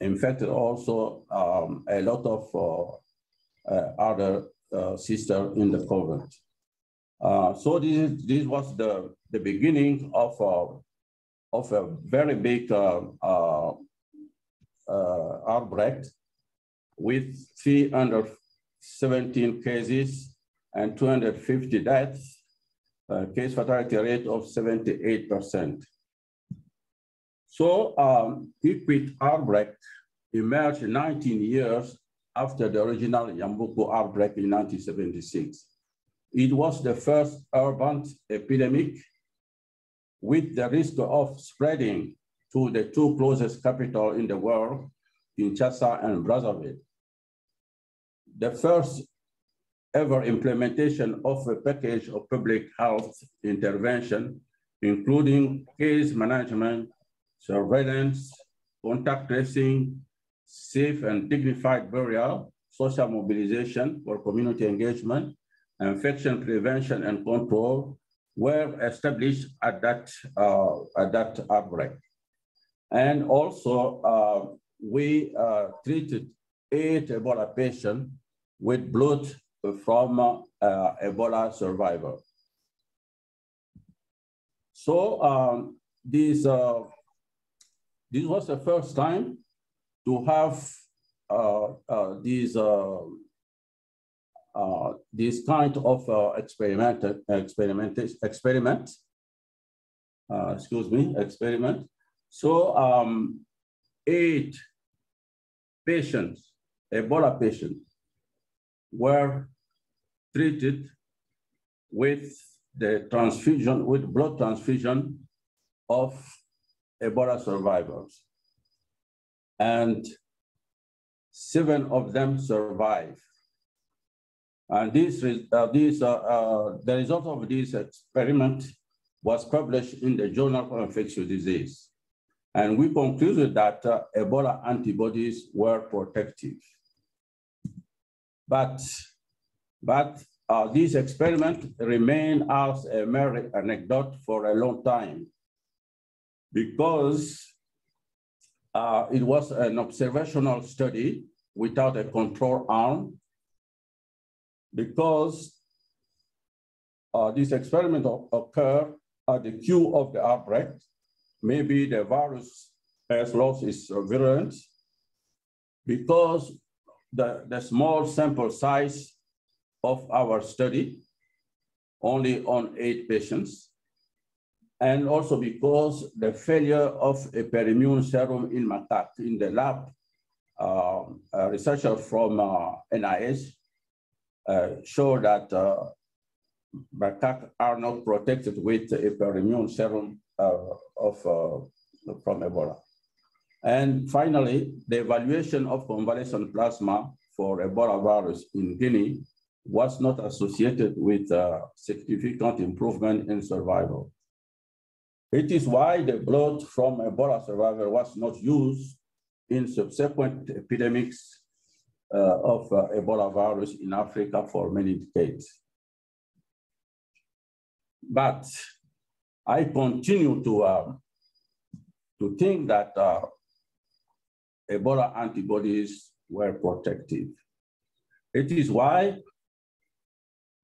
infected also um, a lot of other sisters in the convent. so this, this was the, the beginning of, of a very big outbreak with 300 17 cases and 250 deaths, uh, case fatality rate of 78%. So um, Kikwit outbreak emerged 19 years after the original Yambuku outbreak in 1976. It was the first urban epidemic with the risk of spreading to the two closest capitals in the world, Kinshasa and Brazzaville the first ever implementation of a package of public health intervention, including case management, surveillance, contact tracing, safe and dignified burial, social mobilization for community engagement, infection prevention and control were established at that, uh, at that outbreak. And also, uh, we uh, treated eight Ebola patients with blood from uh, Ebola survivor. So um, this, uh, this was the first time to have uh, uh, these uh, this kind of uh, experiment, experiment, experiment, uh, excuse me, experiment. So um, eight patients, Ebola patients, were treated with the transfusion, with blood transfusion of Ebola survivors. And seven of them survived. And this, uh, this, uh, uh, the result of this experiment was published in the Journal of Infectious Disease. And we concluded that uh, Ebola antibodies were protective. But, but uh, this experiment remained as a mere anecdote for a long time. Because uh, it was an observational study without a control arm. Because uh, this experiment occurred at the queue of the outbreak. Maybe the virus has lost its virulence. Because the, the small sample size of our study, only on eight patients, and also because the failure of a perimmune serum in macaque in the lab, uh, a researcher from uh, NIH uh, show that uh, macaques are not protected with a hyperimmune serum uh, of, from Ebola. And finally, the evaluation of convalescent plasma for Ebola virus in Guinea was not associated with a significant improvement in survival. It is why the blood from Ebola survivor was not used in subsequent epidemics uh, of uh, Ebola virus in Africa for many decades. But I continue to, uh, to think that Ebola antibodies were protective. It is why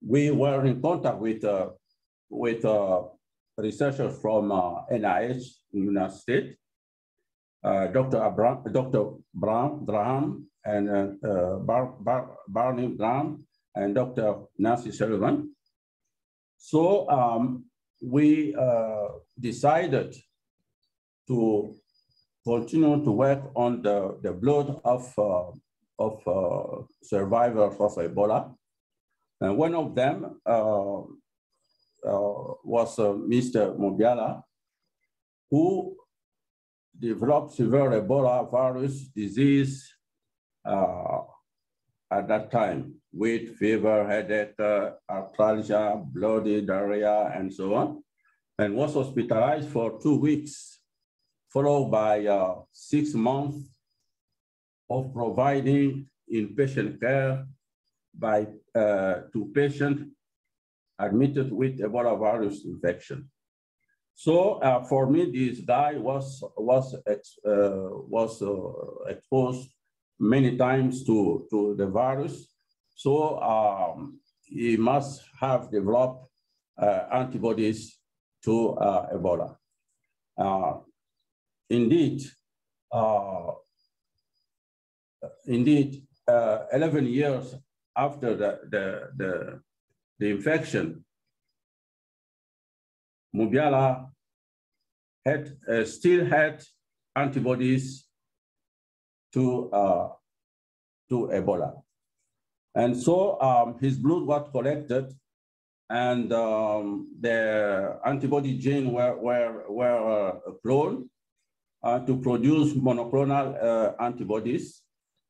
we were in contact with, uh, with uh, researchers from uh, NIH in the United States, Dr. Abram, Dr. Brown, Graham and uh, uh, Bar, Bar, Barney Brown and Dr. Nancy Sullivan. So um, we uh, decided to continue to work on the, the blood of, uh, of uh, survivors of Ebola. And one of them uh, was Mr. Mubiala, who developed severe Ebola virus disease uh, at that time with fever, headache, uh, arthralgia, bloody diarrhea, and so on, and was hospitalized for two weeks, followed by uh, six months of providing inpatient care by uh, to patients admitted with Ebola virus infection. So uh, for me, this guy was was ex, uh, was uh, exposed many times to, to the virus. So um, he must have developed uh, antibodies to Ebola. Uh, indeed, uh, indeed, uh, 11 years after the, the, the, the infection, Mubiala had uh, still had antibodies to, uh, to Ebola. And so um, his blood was collected and um, the antibody gene were, were, were uh, cloned uh, to produce monoclonal uh, antibodies.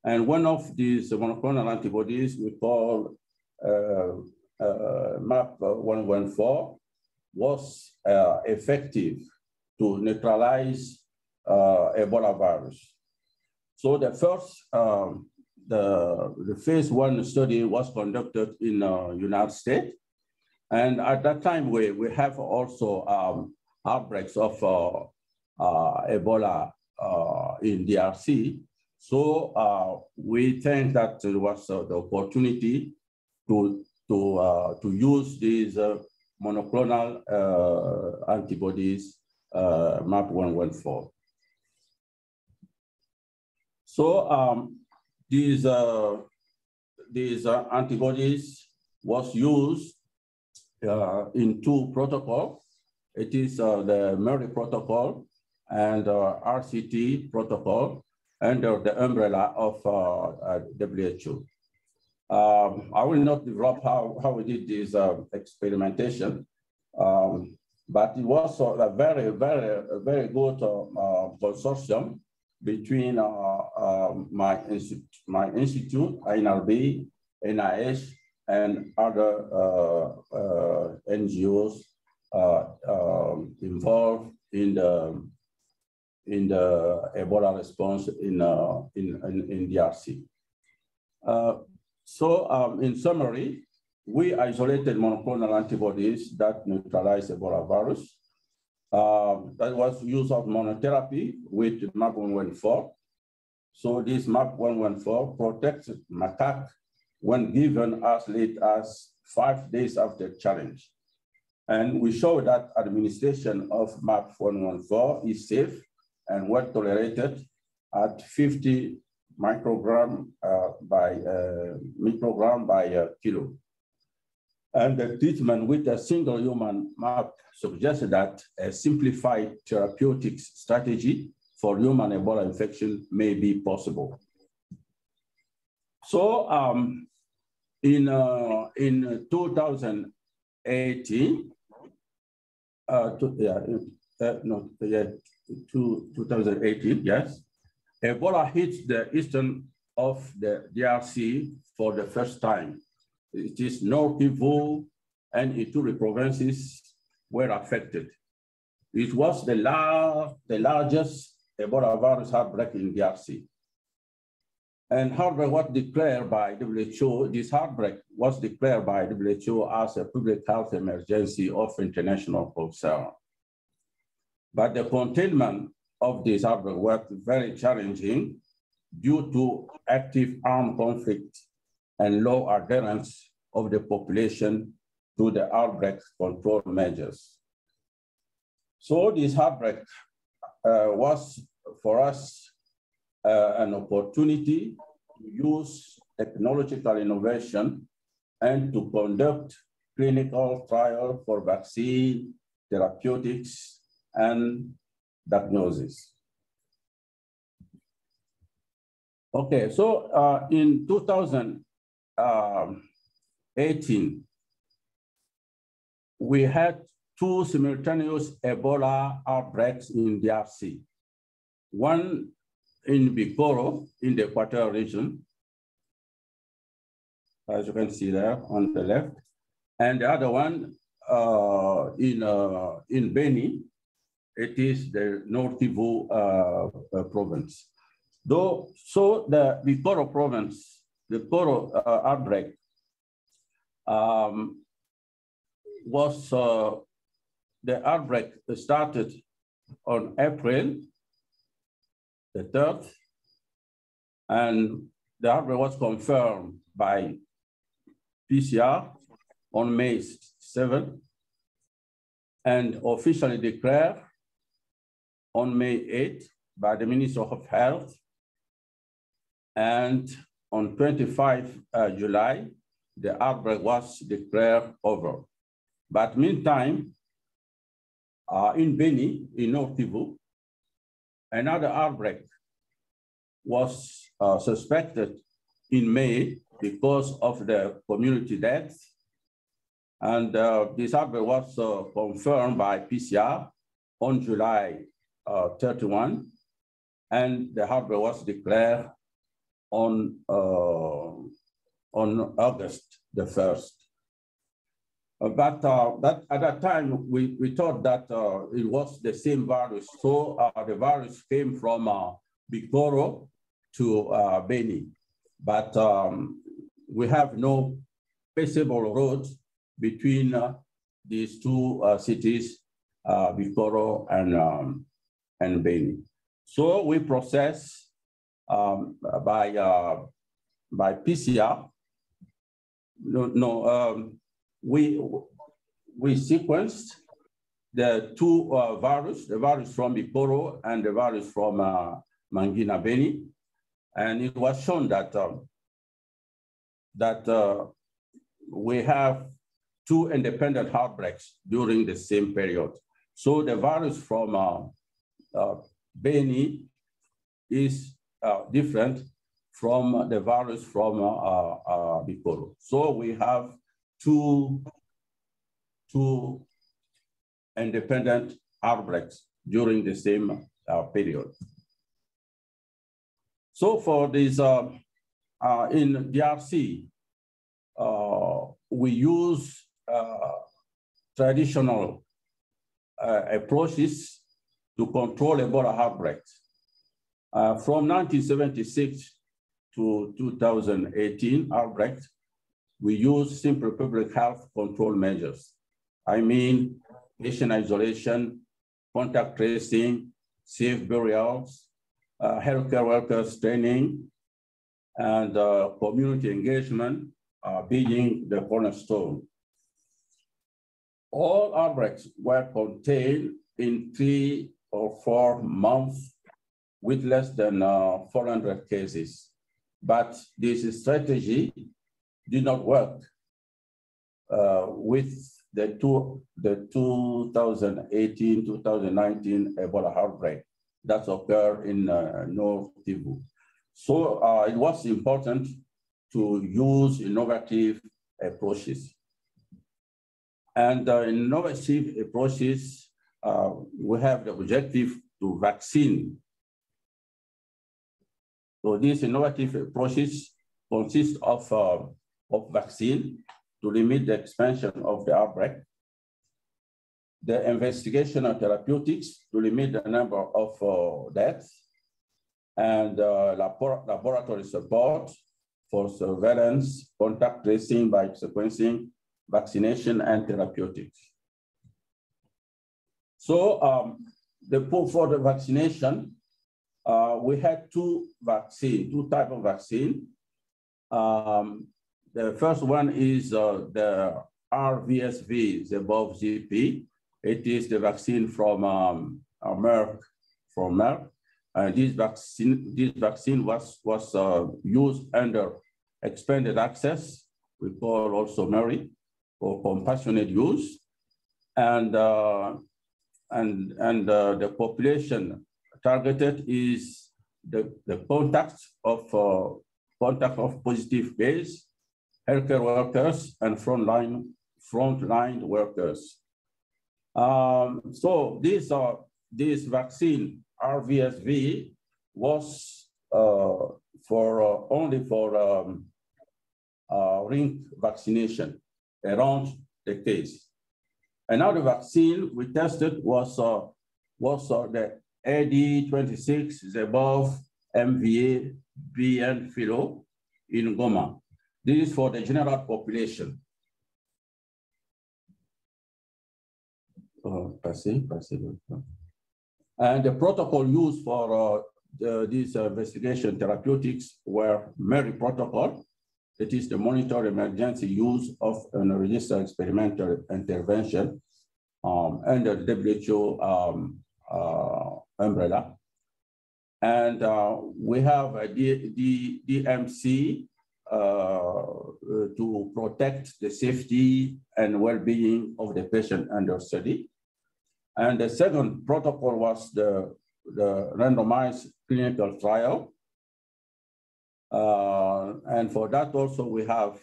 And one of these monoclonal antibodies we call uh, uh, MAP114 was effective to neutralize Ebola virus. So the first, um, the, the phase one study was conducted in uh, United States. And at that time, we, we have also um, outbreaks of uh, uh, Ebola uh, in DRC. So uh, we think that there was uh, the opportunity to, to, to use these monoclonal antibodies, MAP 114. So um, these, uh, these uh, antibodies was used uh, in two protocols. It is uh, the Murray protocol and uh, RCT protocol under the umbrella of uh, WHO. Um, I will not develop how, how we did this experimentation, um, but it was a very, very, very good consortium between uh, uh, my, institute, my institute, INRB, NIH, and other uh, NGOs um, involved in the in the Ebola response in uh, in, in, in DRC. Uh, so um, in summary, we isolated monoclonal antibodies that neutralize Ebola virus um, that was use of monotherapy with MAP114. So this MAP114 protects macaque when given as late as five days after challenge. And we show that administration of MAP114 is safe and well tolerated at 50 microgram uh, by uh, microgram by uh, kilo. And the treatment with a single human map suggests that a simplified therapeutic strategy for human Ebola infection may be possible. So um, in, uh, in 2018, uh, to, yeah, uh, no, yeah, to 2018, yes, Ebola hit the eastern of the DRC for the first time. It is North Kivu and Ituri provinces were affected. It was the, la the largest Ebola virus outbreak in DRC. And outbreak was declared by WHO, this outbreak was declared by WHO as a public health emergency of international concern. But the containment of this outbreak was very challenging due to active armed conflict and low adherence of the population to the outbreak control measures. So this outbreak uh, was for us uh, an opportunity to use technological innovation and to conduct clinical trial for vaccine, therapeutics, and diagnosis. Okay, so uh, in 2018, um, we had two simultaneous Ebola outbreaks in DRC. One in Bikoro in the Equatorial region, as you can see there on the left, and the other one uh, in, uh, in Beni, it is the North Kivu uh, uh province. Though, so the Bikoro province, the Bikoro uh, outbreak um, was uh, the outbreak started on April the 3rd, and the outbreak was confirmed by PCR on May 7th and officially declared on May 8th by the Minister of Health. And on 25 uh, July, the outbreak was declared over. But meantime, uh, in Beni, in North Kivu, another outbreak was uh, suspected in May because of the community death. And uh, this outbreak was uh, confirmed by PCR on July uh, 31, and the harbor was declared on, uh, on August the 1st. Uh, but uh, that at that time, we, we thought that uh, it was the same virus. So uh, the virus came from uh, Bikoro to uh, Beni, but um, we have no passable roads between uh, these two uh, cities, uh, Bikoro and, um, and Beni. So we process um, by, uh, by PCR. No, no um, we, we sequenced the two uh, virus, the virus from Bikoro and the virus from uh, Mangina Beni. And it was shown that, um, that uh, we have two independent outbreaks during the same period. So the virus from uh, uh, Beni is uh, different from the virus from uh, uh, Bikoro. So we have two, two independent outbreaks during the same uh, period. So for this, uh, uh, in DRC, uh, we use uh, traditional uh, approaches to control Ebola outbreaks. Uh, from 1976 to 2018 outbreak, we used simple public health control measures. I mean, patient isolation, contact tracing, safe burials, uh, healthcare workers training, and uh, community engagement uh, being the cornerstone. All outbreaks were contained in three or four months with less than uh, 400 cases. But this strategy did not work uh, with the, two, the 2018-2019 Ebola outbreak that occurred in uh, North Kivu. So uh, it was important to use innovative approaches. And uh, innovative approaches, uh, we have the objective to vaccine. So these innovative approaches consist of, uh, of vaccine to limit the expansion of the outbreak, the investigation of therapeutics to limit the number of uh, deaths, and uh, laboratory support for surveillance, contact tracing by sequencing, vaccination, and therapeutics. So um, the for the vaccination, uh, we had two vaccine, two type of vaccine. Um, the first one is uh, the RVSV, the above GP. It is the vaccine from um, Merck, from Merck. And this vaccine, this vaccine was, was uh, used under expanded access, we call also MERRI, for compassionate use. And, uh, and, and uh, the population targeted is the, the contact of, uh, contact of positive case, healthcare workers, and frontline, frontline workers. Um, so these are, this vaccine RVSV was uh, for uh, only for um, uh, ring vaccination around the case. Another vaccine we tested was uh, was uh, the AD26 is above MVA BN Philo in Goma. This is for the general population. Uh, passé, passé. And the protocol used for uh, the, these uh, investigation therapeutics were MERRI protocol. It is the monitor emergency use of an registered experimental intervention um, under the WHO um, uh, umbrella. And uh, we have D, DMC uh, to protect the safety and well-being of the patient under study. And the second protocol was the, the randomized clinical trial. Uh, and for that also we have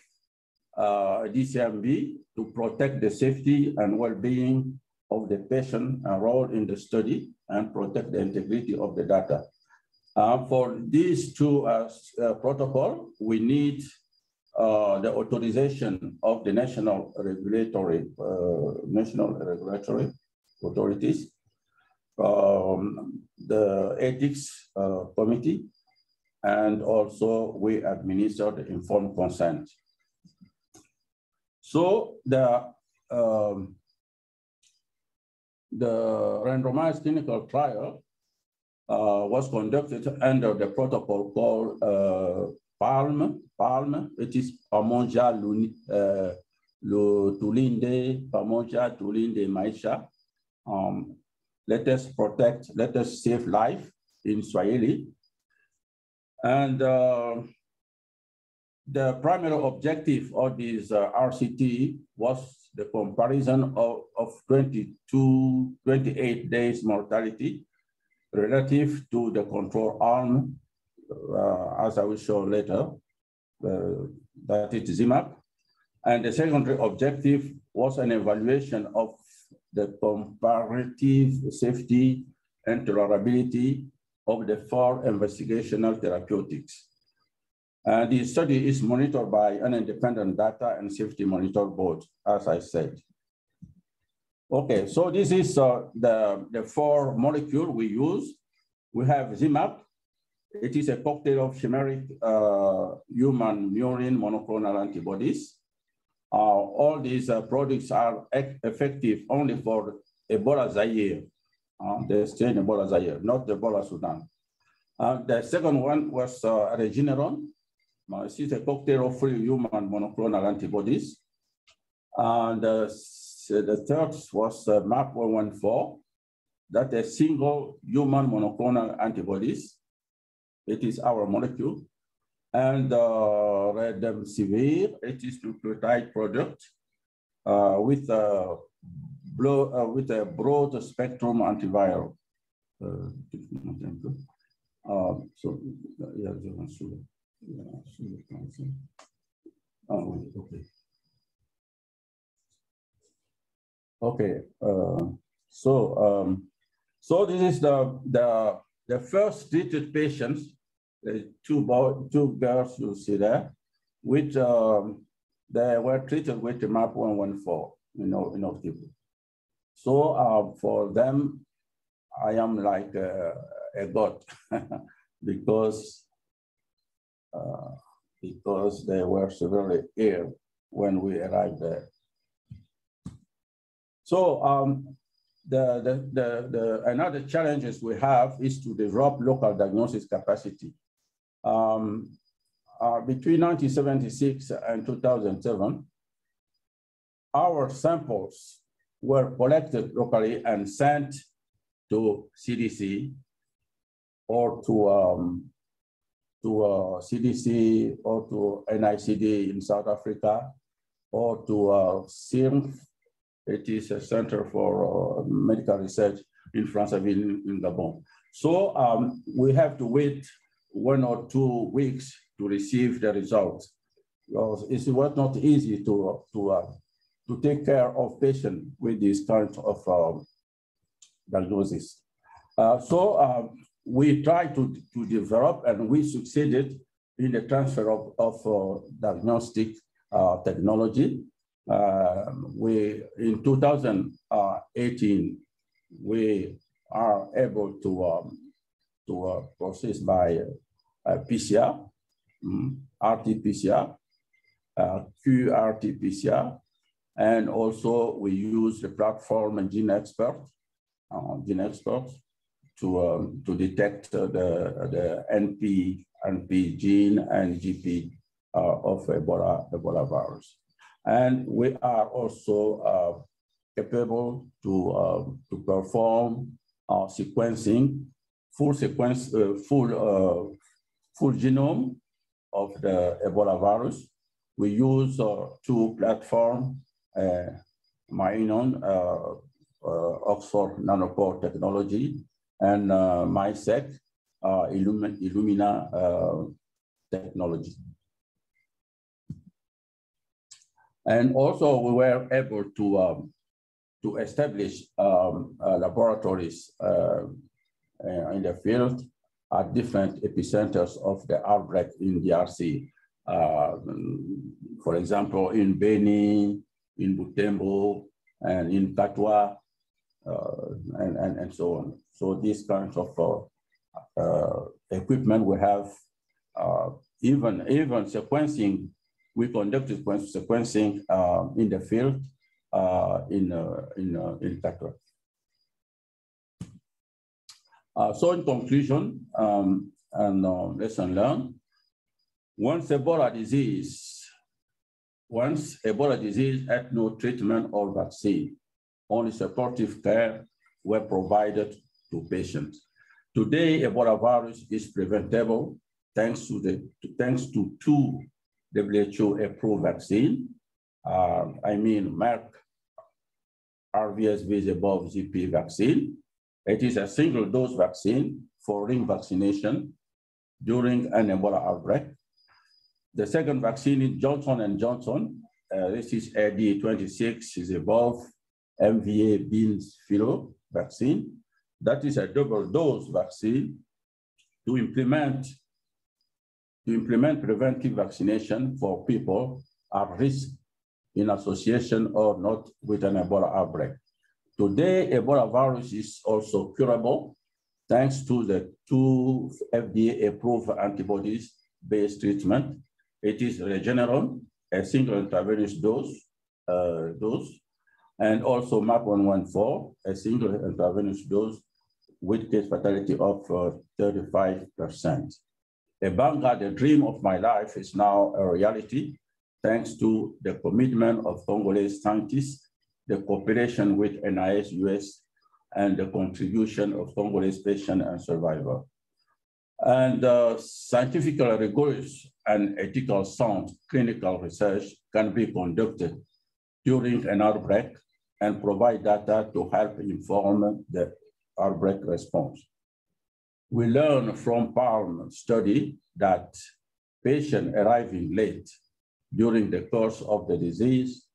uh, DCMB to protect the safety and well-being of the patient enrolled in the study and protect the integrity of the data. Uh, for these two uh, uh, protocol, we need uh, the authorization of the national regulatory, uh, national regulatory authorities, um, the ethics committee, and also we administered informed consent. So the, um, the randomized clinical trial uh, was conducted under the protocol called uh, PALM. PALM, it is Pamonja uh, Tulinde, Pamonja Tulinde Maisha. Um, let us protect, let us save life in Swahili. And uh, the primary objective of this uh, RCT was the comparison of, of 22, 28 days mortality relative to the control arm, uh, as I will show later, uh, that is ZIMAP. And the secondary objective was an evaluation of the comparative safety and tolerability of the four investigational therapeutics. And the study is monitored by an independent data and safety monitor board, as I said. Okay, so this is uh, the, the four molecule we use. We have ZIMAP. It is a cocktail of chimeric uh, human murine monoclonal antibodies. Uh, all these uh, products are effective only for Ebola Zaire, uh, the strain Ebola Zaire, not the Ebola Sudan. Uh, the second one was uh, Regeneron. Uh, is a cocktail of free human monoclonal antibodies. And uh, the third was uh, MAP114, that a single human monoclonal antibodies. It is our molecule. And uh, Redemsivir, it is nucleotide product uh, with, a blow, uh, with a broad spectrum antiviral. Uh, uh, so, yeah, yeah, oh, okay. Okay, uh, so um, so this is the the the first treated patients, the two boy, two girls you see there, which um, they were treated with the MAP 114, you know, in people. So uh, for them, I am like a, a god because uh, because they were severely ill when we arrived there. So um, the, the, the, the, another challenges we have is to develop local diagnosis capacity. Um, uh, between 1976 and 2007, our samples were collected locally and sent to CDC or to um, to uh, CDC or to NICD in South Africa or to uh, it is a center for uh, medical research in France Franceville in Gabon. So um, we have to wait one or two weeks to receive the results. Because it was not easy to, to, uh, to take care of patients with this kind of um, diagnosis. Uh, so um, we tried to, to develop and we succeeded in the transfer of, of uh, diagnostic uh, technology uh, we in 2018 we are able to um, to uh, process by uh, PCR, mm, RT-PCR, uh, QRT-PCR, and also we use the platform and GeneXpert, uh, GeneXpert, to um, to detect the the NP NP gene and GP uh, of Ebola Ebola virus. And we are also uh, capable to, uh, to perform uh, sequencing, full sequence, uh, full, uh, full genome of the Ebola virus. We use uh, two platforms, uh, Mynon, Oxford Nanopore Technology, and uh, MySeq, Illumina, Illumina technology. And also we were able to, um, to establish um, uh, laboratories uh, uh in the field at different epicenters of the outbreak in DRC. Uh, for example, in Beni, in Butembo, and in Katwa, uh, and, and, and so on. So these kinds of uh, equipment we have uh, even, even sequencing, we conducted sequencing uh, in the field uh, in, uh, in, uh, in Qatar. Uh, so in conclusion, um, and uh, lesson learned, once Ebola disease, once Ebola disease had no treatment or vaccine, only supportive care were provided to patients. Today, Ebola virus is preventable thanks to the thanks to two WHO approved vaccine. Uh, I mean, Merck RVSV above GP vaccine. It is a single dose vaccine for ring vaccination during an Ebola outbreak. The second vaccine is Johnson & Johnson. Uh, this is AD26 is above MVA beans philo vaccine. That is a double dose vaccine to implement to implement preventive vaccination for people at risk in association or not with an Ebola outbreak. Today, Ebola virus is also curable thanks to the two FDA-approved antibodies-based treatment. It is Regeneron, a single intravenous dose, uh, dose, and also MAP114, a single intravenous dose with case fatality of uh, 35%. Ebanga, the dream of my life, is now a reality thanks to the commitment of Congolese scientists, the cooperation with NIH US, and the contribution of Congolese patients and survivors. And uh, scientifically rigorous and ethical sound clinical research can be conducted during an outbreak and provide data to help inform the outbreak response. We learn from PALM study that patients arriving late during the course of the disease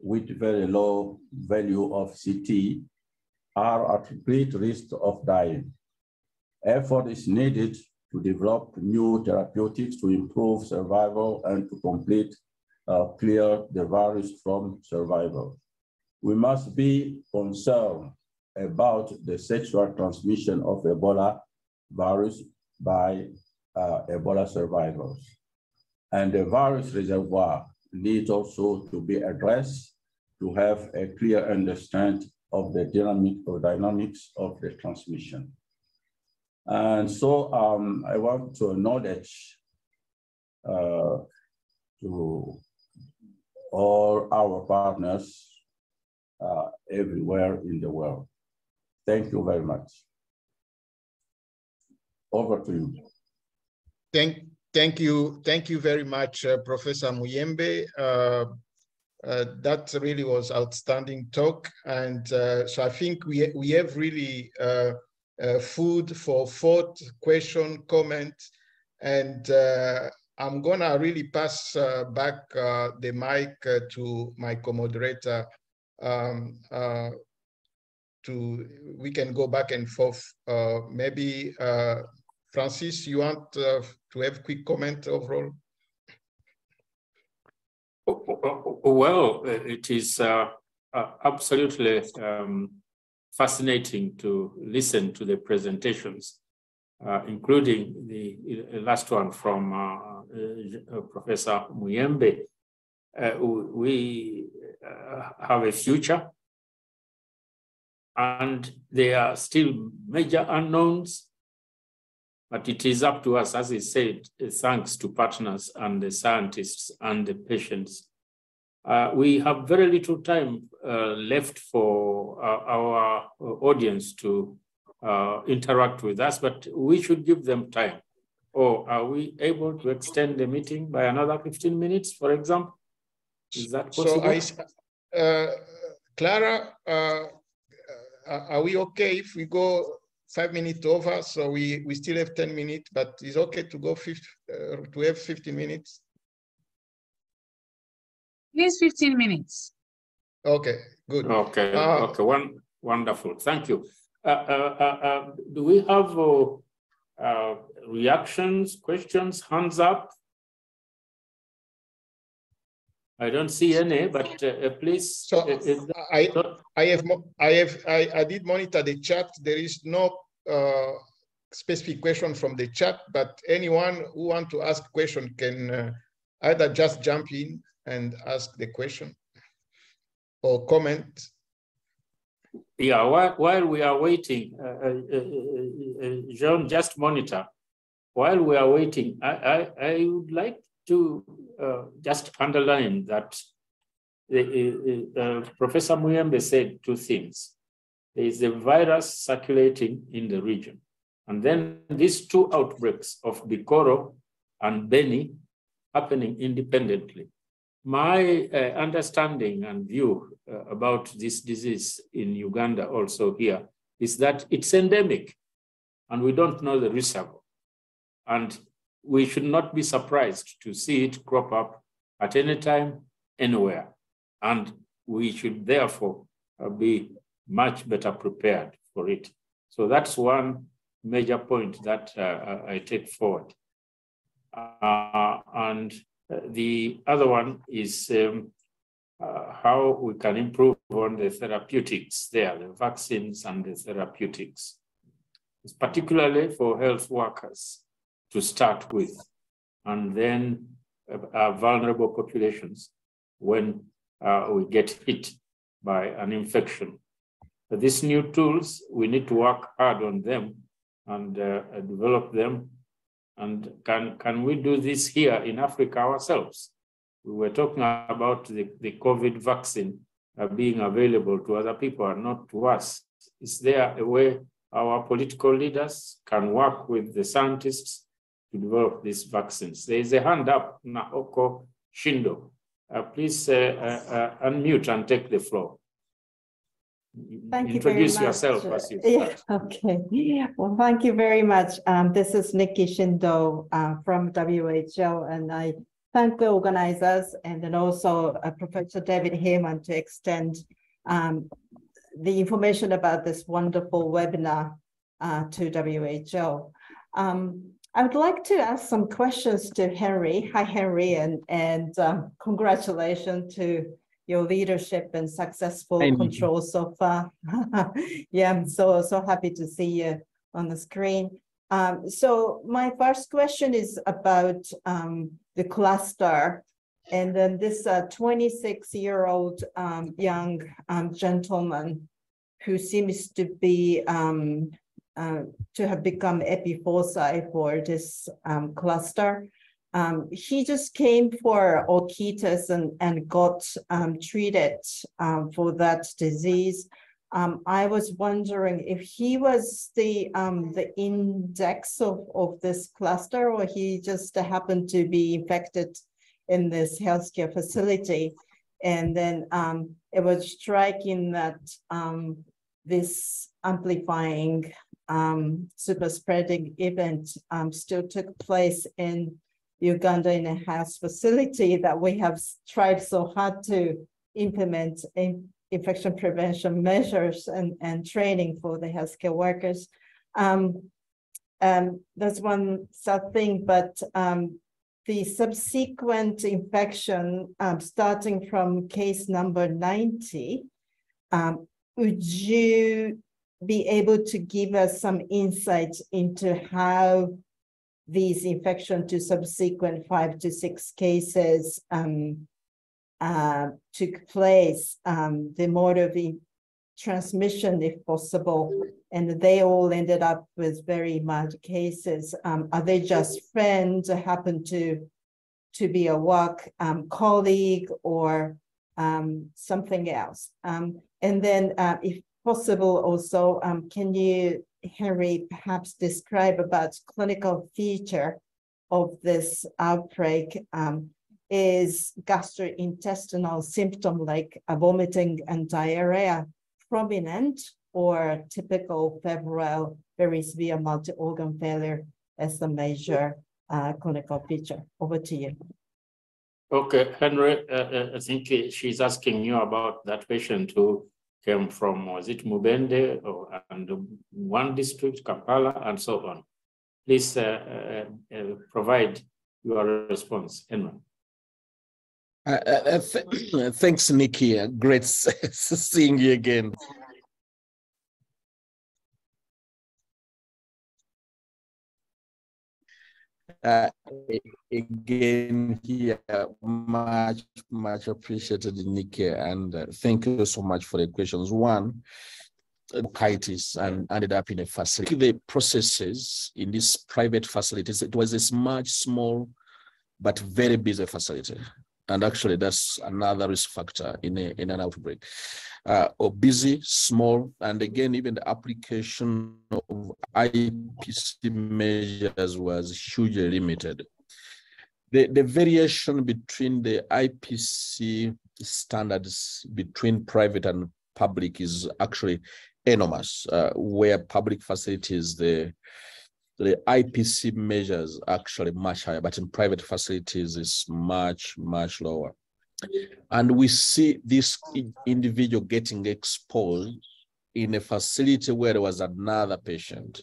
with very low value of CT are at great risk of dying. Effort is needed to develop new therapeutics to improve survival and to complete uh, clear the virus from survival. We must be concerned about the sexual transmission of Ebola virus by uh, Ebola survivors. And the virus reservoir needs also to be addressed to have a clear understanding of the dynamic or dynamics of the transmission. And so um, I want to acknowledge uh, to all our partners uh, everywhere in the world. Thank you very much. Over to you. Thank, thank you, thank you very much, uh, Professor Muyembe. Uh, uh, that really was outstanding talk, and uh, so I think we we have really uh, food for thought, question, comment, and I'm gonna really pass back the mic to my co-moderator. Um, to we can go back and forth. maybe Francis, you want uh, to have quick comment overall? Well, it is uh, uh, absolutely um, fascinating to listen to the presentations, uh, including the last one from uh, uh, Professor Muyembe. we have a future, and there are still major unknowns but it is up to us, as he said, thanks to partners and the scientists and the patients. Uh, we have very little time uh, left for uh, our audience to uh, interact with us, but we should give them time. Or are we able to extend the meeting by another 15 minutes, for example? Is that possible? So I, uh, Clara, uh, are we okay if we go five minutes over, so we, we still have 10 minutes, but it's okay to go 50, uh, to have 15 minutes. Please 15 minutes. Okay, good. Okay, uh, okay, one, wonderful, thank you. Uh, uh, uh, uh do we have reactions, questions, hands up? I don't see any, but uh, please. So I, I have, I have, I, I did monitor the chat. There is no uh, specific question from the chat, but anyone who want to ask question can uh, either just jump in and ask the question or comment. Yeah, while, while we are waiting, uh, uh, uh, uh, Jean, just monitor. While we are waiting, I, I, I would like to just underline that the, uh, Professor Muyembe said two things. There is a virus circulating in the region. And then these two outbreaks of Bikoro and Beni happening independently. My uh, understanding and view uh, about this disease in Uganda also here is that it's endemic and we don't know the reservoir. And we should not be surprised to see it crop up at any time, anywhere. And we should therefore uh, be much better prepared for it. So that's one major point that uh, I take forward. Uh, and the other one is um, uh, how we can improve on the therapeutics there, the vaccines and the therapeutics, it's particularly for health workers to start with, and then uh, vulnerable populations when uh, we get hit by an infection. But these new tools, we need to work hard on them and uh, develop them. And can, can we do this here in Africa ourselves? We were talking about the, the COVID vaccine uh, being available to other people and not to us. Is there a way our political leaders can work with the scientists to develop these vaccines? There is a hand up, Naoko Shindo. Uh, please uh, uh, uh, unmute and take the floor. Thank Introduce you yourself as you Yeah, okay. Well, thank you very much. Um, this is Nikki Shindo uh, from WHO, and I thank the organizers and then also uh, Professor David Heyman to extend um, the information about this wonderful webinar uh, to WHO. Um, I would like to ask some questions to Henry. Hi, Henry, and, and um, congratulations to your leadership and successful you. control so far. yeah, I'm so so happy to see you on the screen. Um, so my first question is about um, the cluster. And then this 26-year-old um, young um, gentleman who seems to be um, uh, to have become epiphoci for this um, cluster. Um, he just came for orchitis and, and got um, treated um, for that disease. Um, I was wondering if he was the um, the index of, of this cluster or he just happened to be infected in this healthcare facility. And then um, it was striking that this amplifying super spreading event still took place in Uganda in a health facility that we have tried so hard to implement in infection prevention measures and, and training for the healthcare workers. Um, um, that's one sad thing, but um, the subsequent infection um, starting from case number 90, um, would you be able to give us some insight into how these infection to subsequent five to six cases um, uh, took place, um, the mode of transmission, if possible, and they all ended up with very mild cases. Um, are they just friends, happen to to be a work um, colleague or um, something else? Um, and then, uh, if possible, also, can you, Henry, perhaps describe about clinical feature of this outbreak? Um, is gastrointestinal symptom like vomiting and diarrhea prominent or typical febrile, very severe multi-organ failure as the major uh, clinical feature? Over to you. Okay, Henry, uh, uh, I think she's asking you about that patient who came from, was it Mubende or and one district, Kampala, and so on. Please uh, uh, uh, provide your response, Henry. Uh, uh, th- thanks, Nikki. Uh, Great seeing you again. Uh, again, here, much, much appreciated, Nikki, and uh, thank you so much for the questions. One, bronchitis and ended up in a facility. The processes in these private facilities, it was a much small but very busy facility. And actually, that's another risk factor in, a, in an outbreak. Uh, busy, small, and again, even the application of IPC measures was hugely limited. The, the variation between the IPC standards between private and public is actually enormous, uh, where public facilities, the the IPC measures actually much higher, but in private facilities is much, much lower. And we see this individual getting exposed in a facility where there was another patient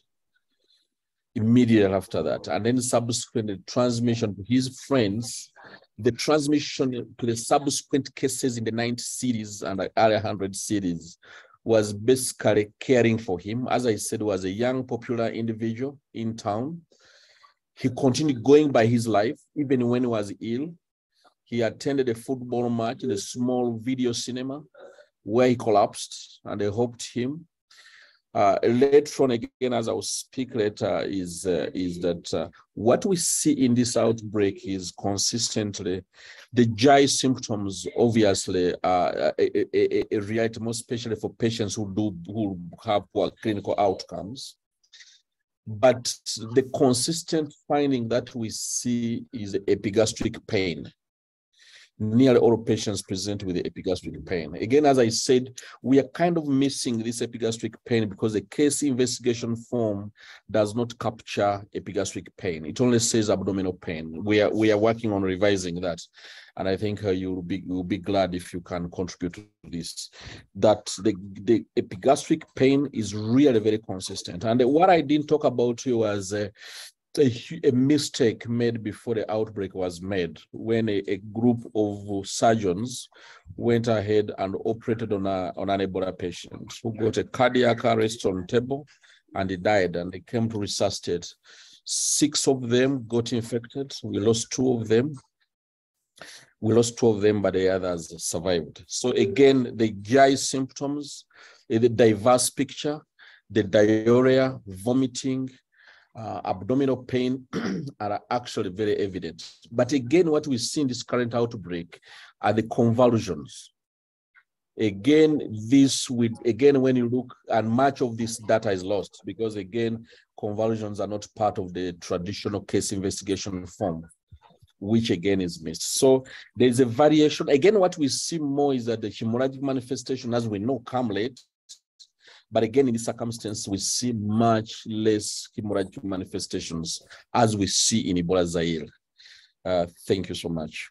immediately after that. And then subsequently transmission to his friends, the transmission to the subsequent cases in the 90 cities and the early 100 cities was basically caring for him. As I said, was a young, popular individual in town. He continued going by his life, even when he was ill. He attended a football match in a small video cinema where he collapsed and they helped him. Uh, later on, again, as I will speak later, is uh, is that uh, what we see in this outbreak is consistently the GI symptoms. Obviously, are a, a, a reality, most especially for patients who do who have poor clinical outcomes. But the consistent finding that we see is epigastric pain nearly all patients present with epigastric pain. Again, as I said, we are kind of missing this epigastric pain because the case investigation form does not capture epigastric pain. It only says abdominal pain. We are we are working on revising that, and I think uh, you'll be you'll be glad if you can contribute to this. That the the epigastric pain is really very consistent. And what I didn't talk about you was uh, a, a, mistake made before the outbreak was made when a, a, group of surgeons went ahead and operated on, a, on an Ebola patient who got a cardiac arrest on table and he died and they came to resuscitate. Six of them got infected. We lost two of them. We lost two of them, but the others survived. So again, the GI symptoms, the diverse picture, the diarrhea, vomiting, uh, abdominal pain are actually very evident. But again, what we see in this current outbreak are the convulsions. Again, this with again, when you look, and much of this data is lost because again, convulsions are not part of the traditional case investigation form, which again is missed. So there's a variation. Again, what we see more is that the hemorrhagic manifestation, as we know, come late but again, in this circumstance, we see much less hemorrhagic manifestations as we see in Ebola Zaire. Uh, thank you so much.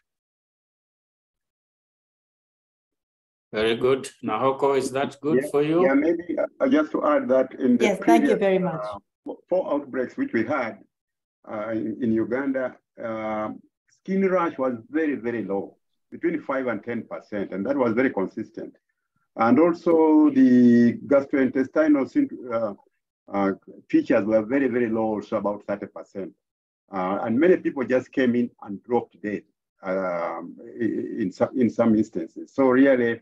Very good. Nahoko, is that good yeah, for you? Yeah, maybe uh, just to add that in the Yes, previous, thank you very much. Uh, four outbreaks which we had uh, in, in, Uganda, skin rash was very, very low, between 5 and 10%, and that was very consistent. And also the gastrointestinal uh, uh, features were very, very low, so about 30%. Uh, and many people just came in and dropped dead um, in, some, in some instances. So really,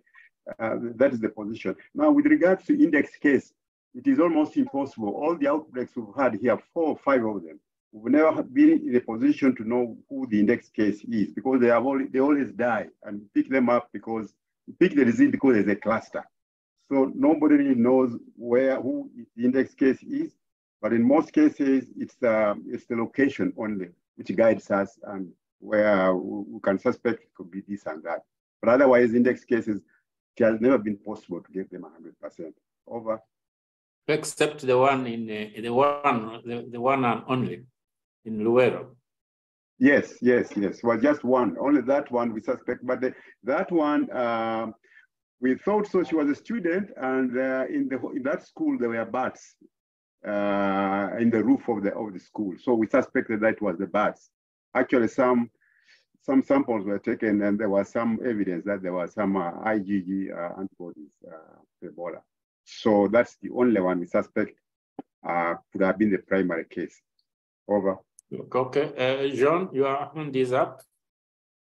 uh, that is the position. Now, with regards to index case, it is almost impossible. All the outbreaks we've had here, four or five of them, we've never been in a position to know who the index case is because they have they always die and pick them up because pick the disease because there's a cluster. So nobody really knows where who the index case is, but in most cases, it's uh, it's the location only which guides us and where we can suspect it could be this and that. But otherwise, index cases, it has never been possible to get them 100%. Over. Except the one in uh, the one the, the one and only in Luero. Yes, yes, yes. Well, just one. Only that one we suspect. But the, that one, uh, we thought so. She was a student, and uh, in the in that school there were bats uh, in the roof of the of the school. So we suspected that was the bats. Actually, some some samples were taken, and there was some evidence that there was some uh, IgG uh, antibodies uh, Ebola. So that's the only one we suspect could have been the primary case. Over. Okay, uh, you are hand this up.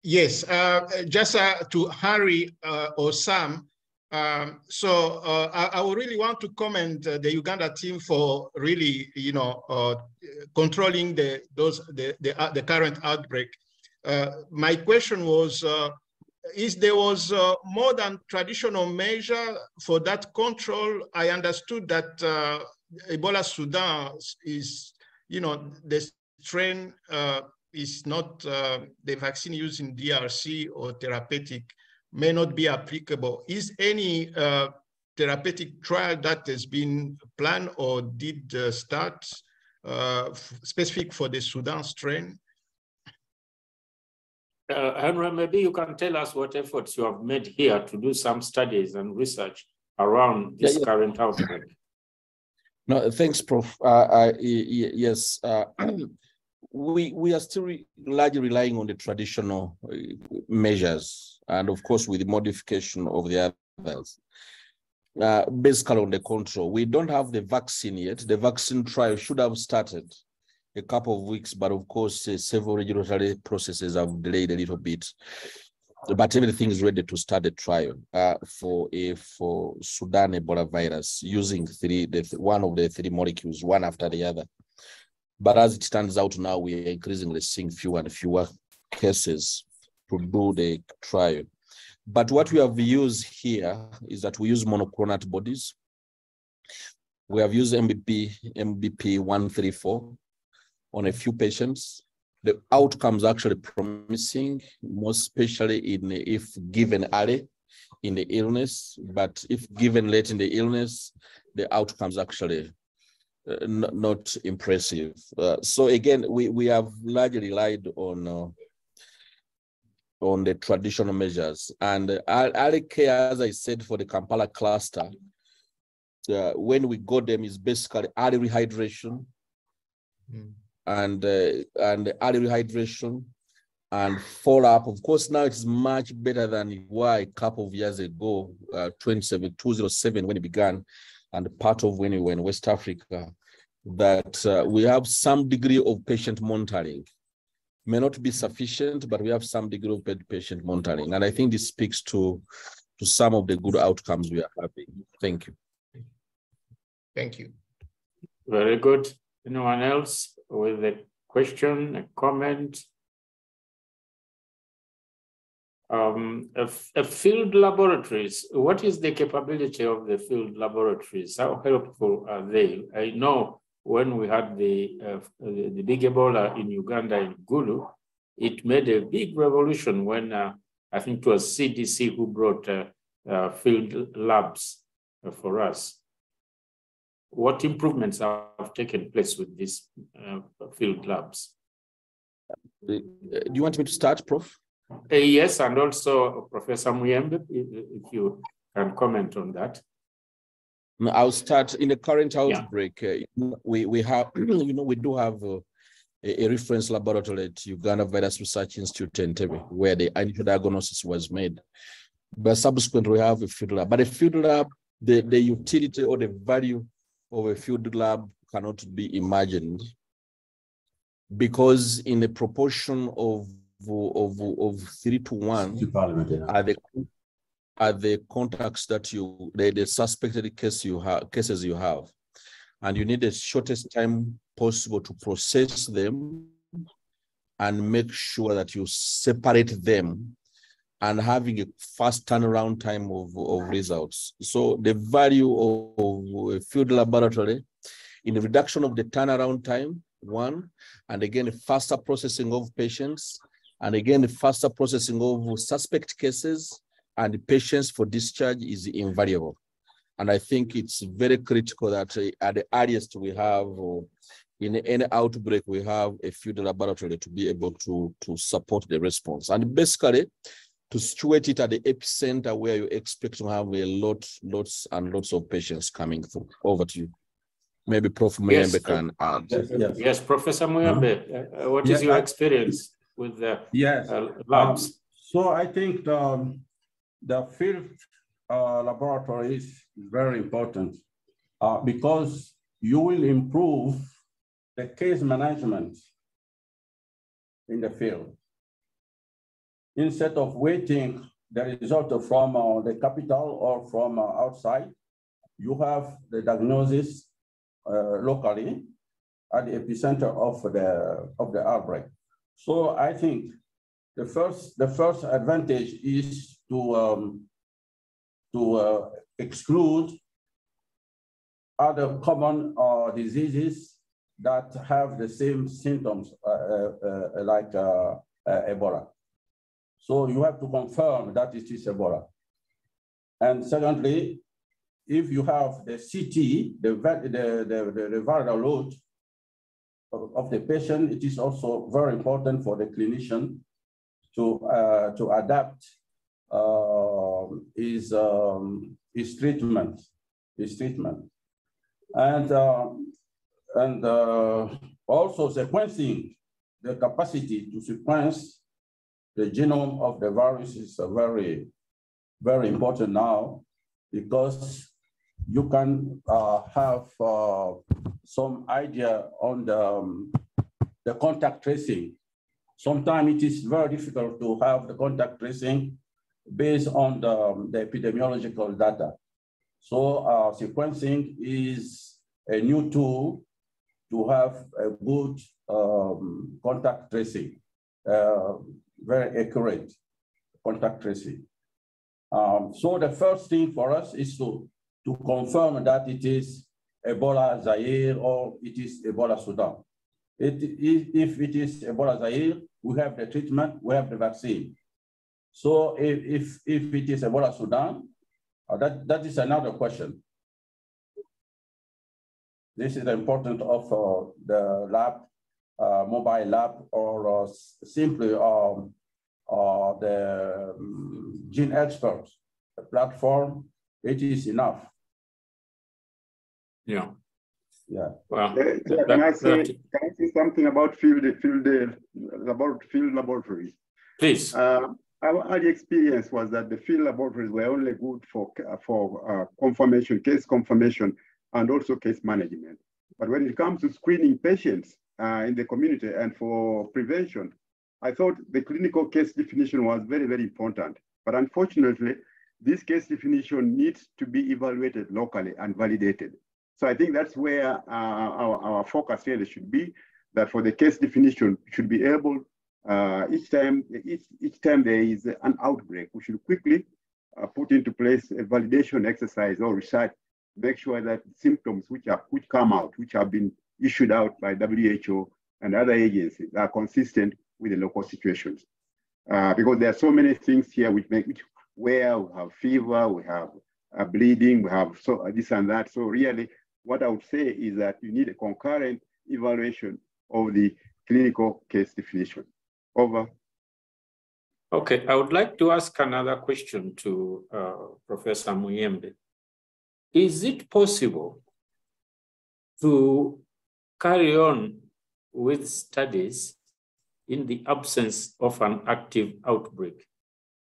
Yes, uh, just uh, to Harry uh, or Sam. Um, so uh, I, I really want to commend uh, the Uganda team for really, you know, controlling the those the the, the current outbreak. My question was, is there was more than traditional measure for that control? I understood that Ebola Sudan is, you know, the strain uh, is not uh, the vaccine used in DRC or therapeutic may not be applicable. Is any uh, therapeutic trial that has been planned or did uh, start uh, specific for the Sudan strain? Uh, Henry, maybe you can tell us what efforts you have made here to do some studies and research around this Yeah, yeah. current outbreak. No, thanks, Prof. Uh, I- y- y- yes, uh, we we are still re- largely relying on the traditional uh, measures, and of course with the modification of the others. Uh, basically on the control, we don't have the vaccine yet. The vaccine trial should have started a couple of weeks, but of course uh, several regulatory processes have delayed a little bit. But everything is ready to start the trial uh, for a for Sudan Ebola virus using three the th- one of the three molecules, one after the other. But as it turns out now, we are increasingly seeing fewer and fewer cases to do the trial. But what we have used here is that we use monoclonal antibodies. We have used MBP MBP one three four on a few patients the outcomes actually promising, most especially in if given early in the illness, but if given late in the illness, the outcomes actually not impressive. Uh, so again, we, we have largely relied on uh, on the traditional measures and uh, care, as I said, for the Kampala cluster, uh, when we got them is basically early rehydration, and uh, and early rehydration and follow up. Of course, now it's much better than it was a couple of years ago, uh, 27, 2007 when it began, and part of when we were in West Africa, that uh, we have some degree of patient monitoring. May not be sufficient, but we have some degree of patient monitoring. And I think this speaks to, to some of the good outcomes we are having. Thank you. Thank you. Very good. Anyone else with a question, a comment? Um, a, a field laboratories, what is the capability of the field laboratories? How helpful are they? I know when we had the, uh, the, big Ebola in Uganda in Gulu, it made a big revolution when uh, I think it was CDC who brought uh, uh, field labs for us. What improvements have taken place with these uh, field labs? Uh, Do you want me to start, Prof? Uh, yes, and also Professor Muyembe, if you can comment on that. I'll start in the current outbreak. uh, we we have you know we do have uh, a, a reference laboratory at Uganda Virus Research Institute in Entebbe, where the initial diagnosis was made. But subsequently, we have a field lab. But a field lab, the, the utility or the value of a field lab cannot be imagined because in the proportion of of of three to one are the are the contacts that you the, the suspected case you have cases you have and you need the shortest time possible to process them and make sure that you separate them and having a fast turnaround time of, of results. So the value of, of a field laboratory in the reduction of the turnaround time, one, and again, faster processing of patients, and again, the faster processing of suspect cases and the patients for discharge is invaluable. And I think it's very critical that at the earliest we have, in any outbreak, we have a field laboratory to be able to, to support the response. And basically, to situate it at the epicenter where you expect to have a lot, lots and lots of patients coming through. Over to you. Maybe Prof. Yes, Muyembe can add. Yes, Professor Muyembe, uh, what is Yeah, your I- experience with the Yes. uh, Um, so I think the, the field uh, laboratory is very important uh, because you will improve the case management in the field. Instead of waiting the result from uh, the capital or from uh, outside, you have the diagnosis uh, locally at the epicenter of the, of the outbreak. So I think the first, the first advantage is to, um, to uh, exclude other common uh, diseases that have the same symptoms uh, uh, uh like uh, Ebola. So you have to confirm that it is Ebola. And secondly, if you have the CT, the, the, the, the, the viral load of, the patient, it is also very important for the clinician to, uh, to adapt uh, his, um, his treatment, his treatment. And, uh, and uh, also sequencing, the capacity to sequence the genome of the virus is very, very important now because you can uh, have uh, some idea on the, um, the contact tracing. Sometimes it is very difficult to have the contact tracing based on the, um, the epidemiological data. So uh, sequencing is a new tool to have a good um, contact tracing, uh, very accurate contact tracing. Um, so the first thing for us is to, to confirm that it is Ebola Zaire or it is Ebola Sudan. It, if it is Ebola Zaire, we have the treatment, we have the vaccine. So if, if, if it is Ebola Sudan, uh, that, that is another question. This is the importance of uh, the lab, uh, mobile lab, or uh, simply um, uh, the um, GeneXpert platform. It is enough. Yeah. Yeah. Well, Uh, can I say, can I say something about field, field, uh, about field laboratories? Please. Uh, our early experience was that the field laboratories were only good for, for uh, confirmation, case confirmation, and also case management. But when it comes to screening patients uh, in the community and for prevention, I thought the clinical case definition was very, very important. But unfortunately, this case definition needs to be evaluated locally and validated. So I think that's where uh, our, our focus really should be, that for the case definition, should be able, uh, each time each, each time there is an outbreak, we should quickly uh, put into place a validation exercise or research, make sure that symptoms which, are, which come out, which have been issued out by WHO and other agencies are consistent with the local situations. Uh, because there are so many things here which make, which, where we have fever, we have uh, bleeding, we have so this and that. So really, what I would say is that you need a concurrent evaluation of the clinical case definition. Over. Okay, I would like to ask another question to uh, Professor Muyembe. Is it possible to carry on with studies in the absence of an active outbreak?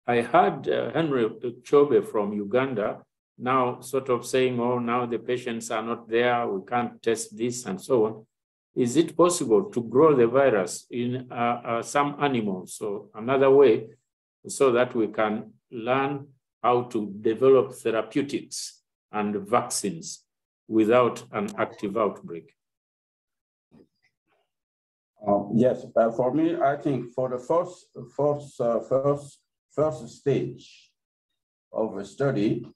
I heard uh, Henry Chobe from Uganda now sort of saying, oh, now the patients are not there, we can't test this and so on. Is it possible to grow the virus in uh, uh, some animals? So another way, so that we can learn how to develop therapeutics and vaccines without an active outbreak. Uh, yes, uh, for me, I think for the first, first, uh, first, first stage of a study,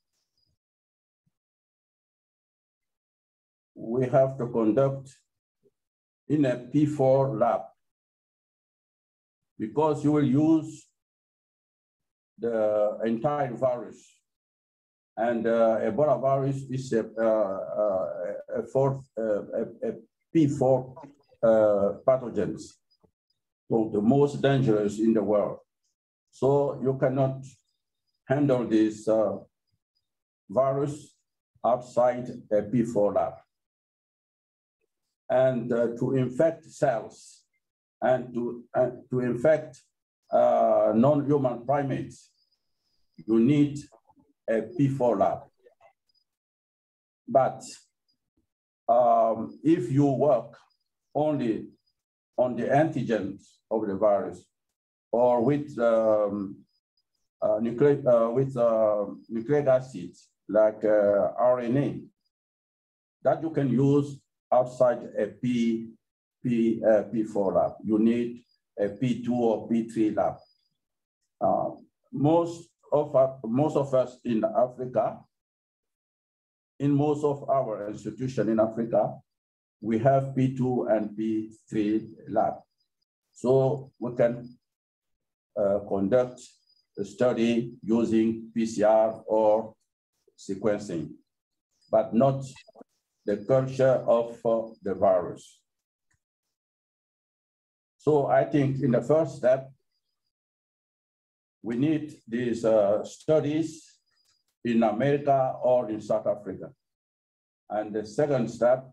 we have to conduct in a P4 lab because you will use the entire virus. And uh, Ebola virus is a, uh, uh, a, fourth, uh, a, a P4 uh, pathogens, so the most dangerous in the world. So you cannot handle this uh, virus outside a P4 lab and uh, to infect cells and to, to infect uh, non-human primates, you need a P4 lab. But um, if you work only on the antigens of the virus or with um, uh, nucleic, uh, with uh, nucleic acids like uh, RNA that you can use outside a P, P, uh, P4 lab. You need a P2 or P3 lab. Uh, most of us, most of us in Africa, in most of our institution in Africa, we have P2 and P3 lab. So we can uh, conduct a study using PCR or sequencing, but not the culture of uh, the virus. So I think in the first step, we need these uh, studies in America or in South Africa. And the second step,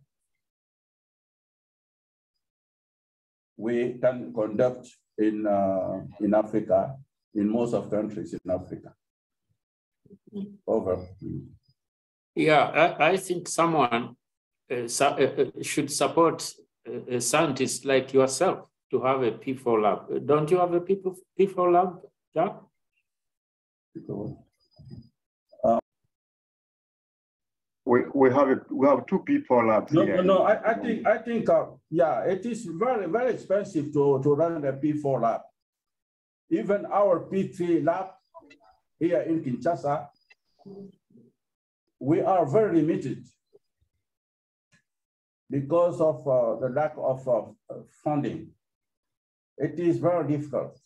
we can conduct in, uh, in Africa, in most of countries in Africa. Over. Yeah, I, I think someone Uh, uh, uh, should support a, a scientist like yourself to have a P4 lab. Don't you have a P4 P4 lab, Jack? We, we have a, we have two people labs No, here. no, no, I, I think, I think, uh, yeah, it is very, very expensive to, to run a P4 lab. Even our P3 lab here in Kinshasa, we are very limited because of uh, the lack of uh, funding. It is very difficult.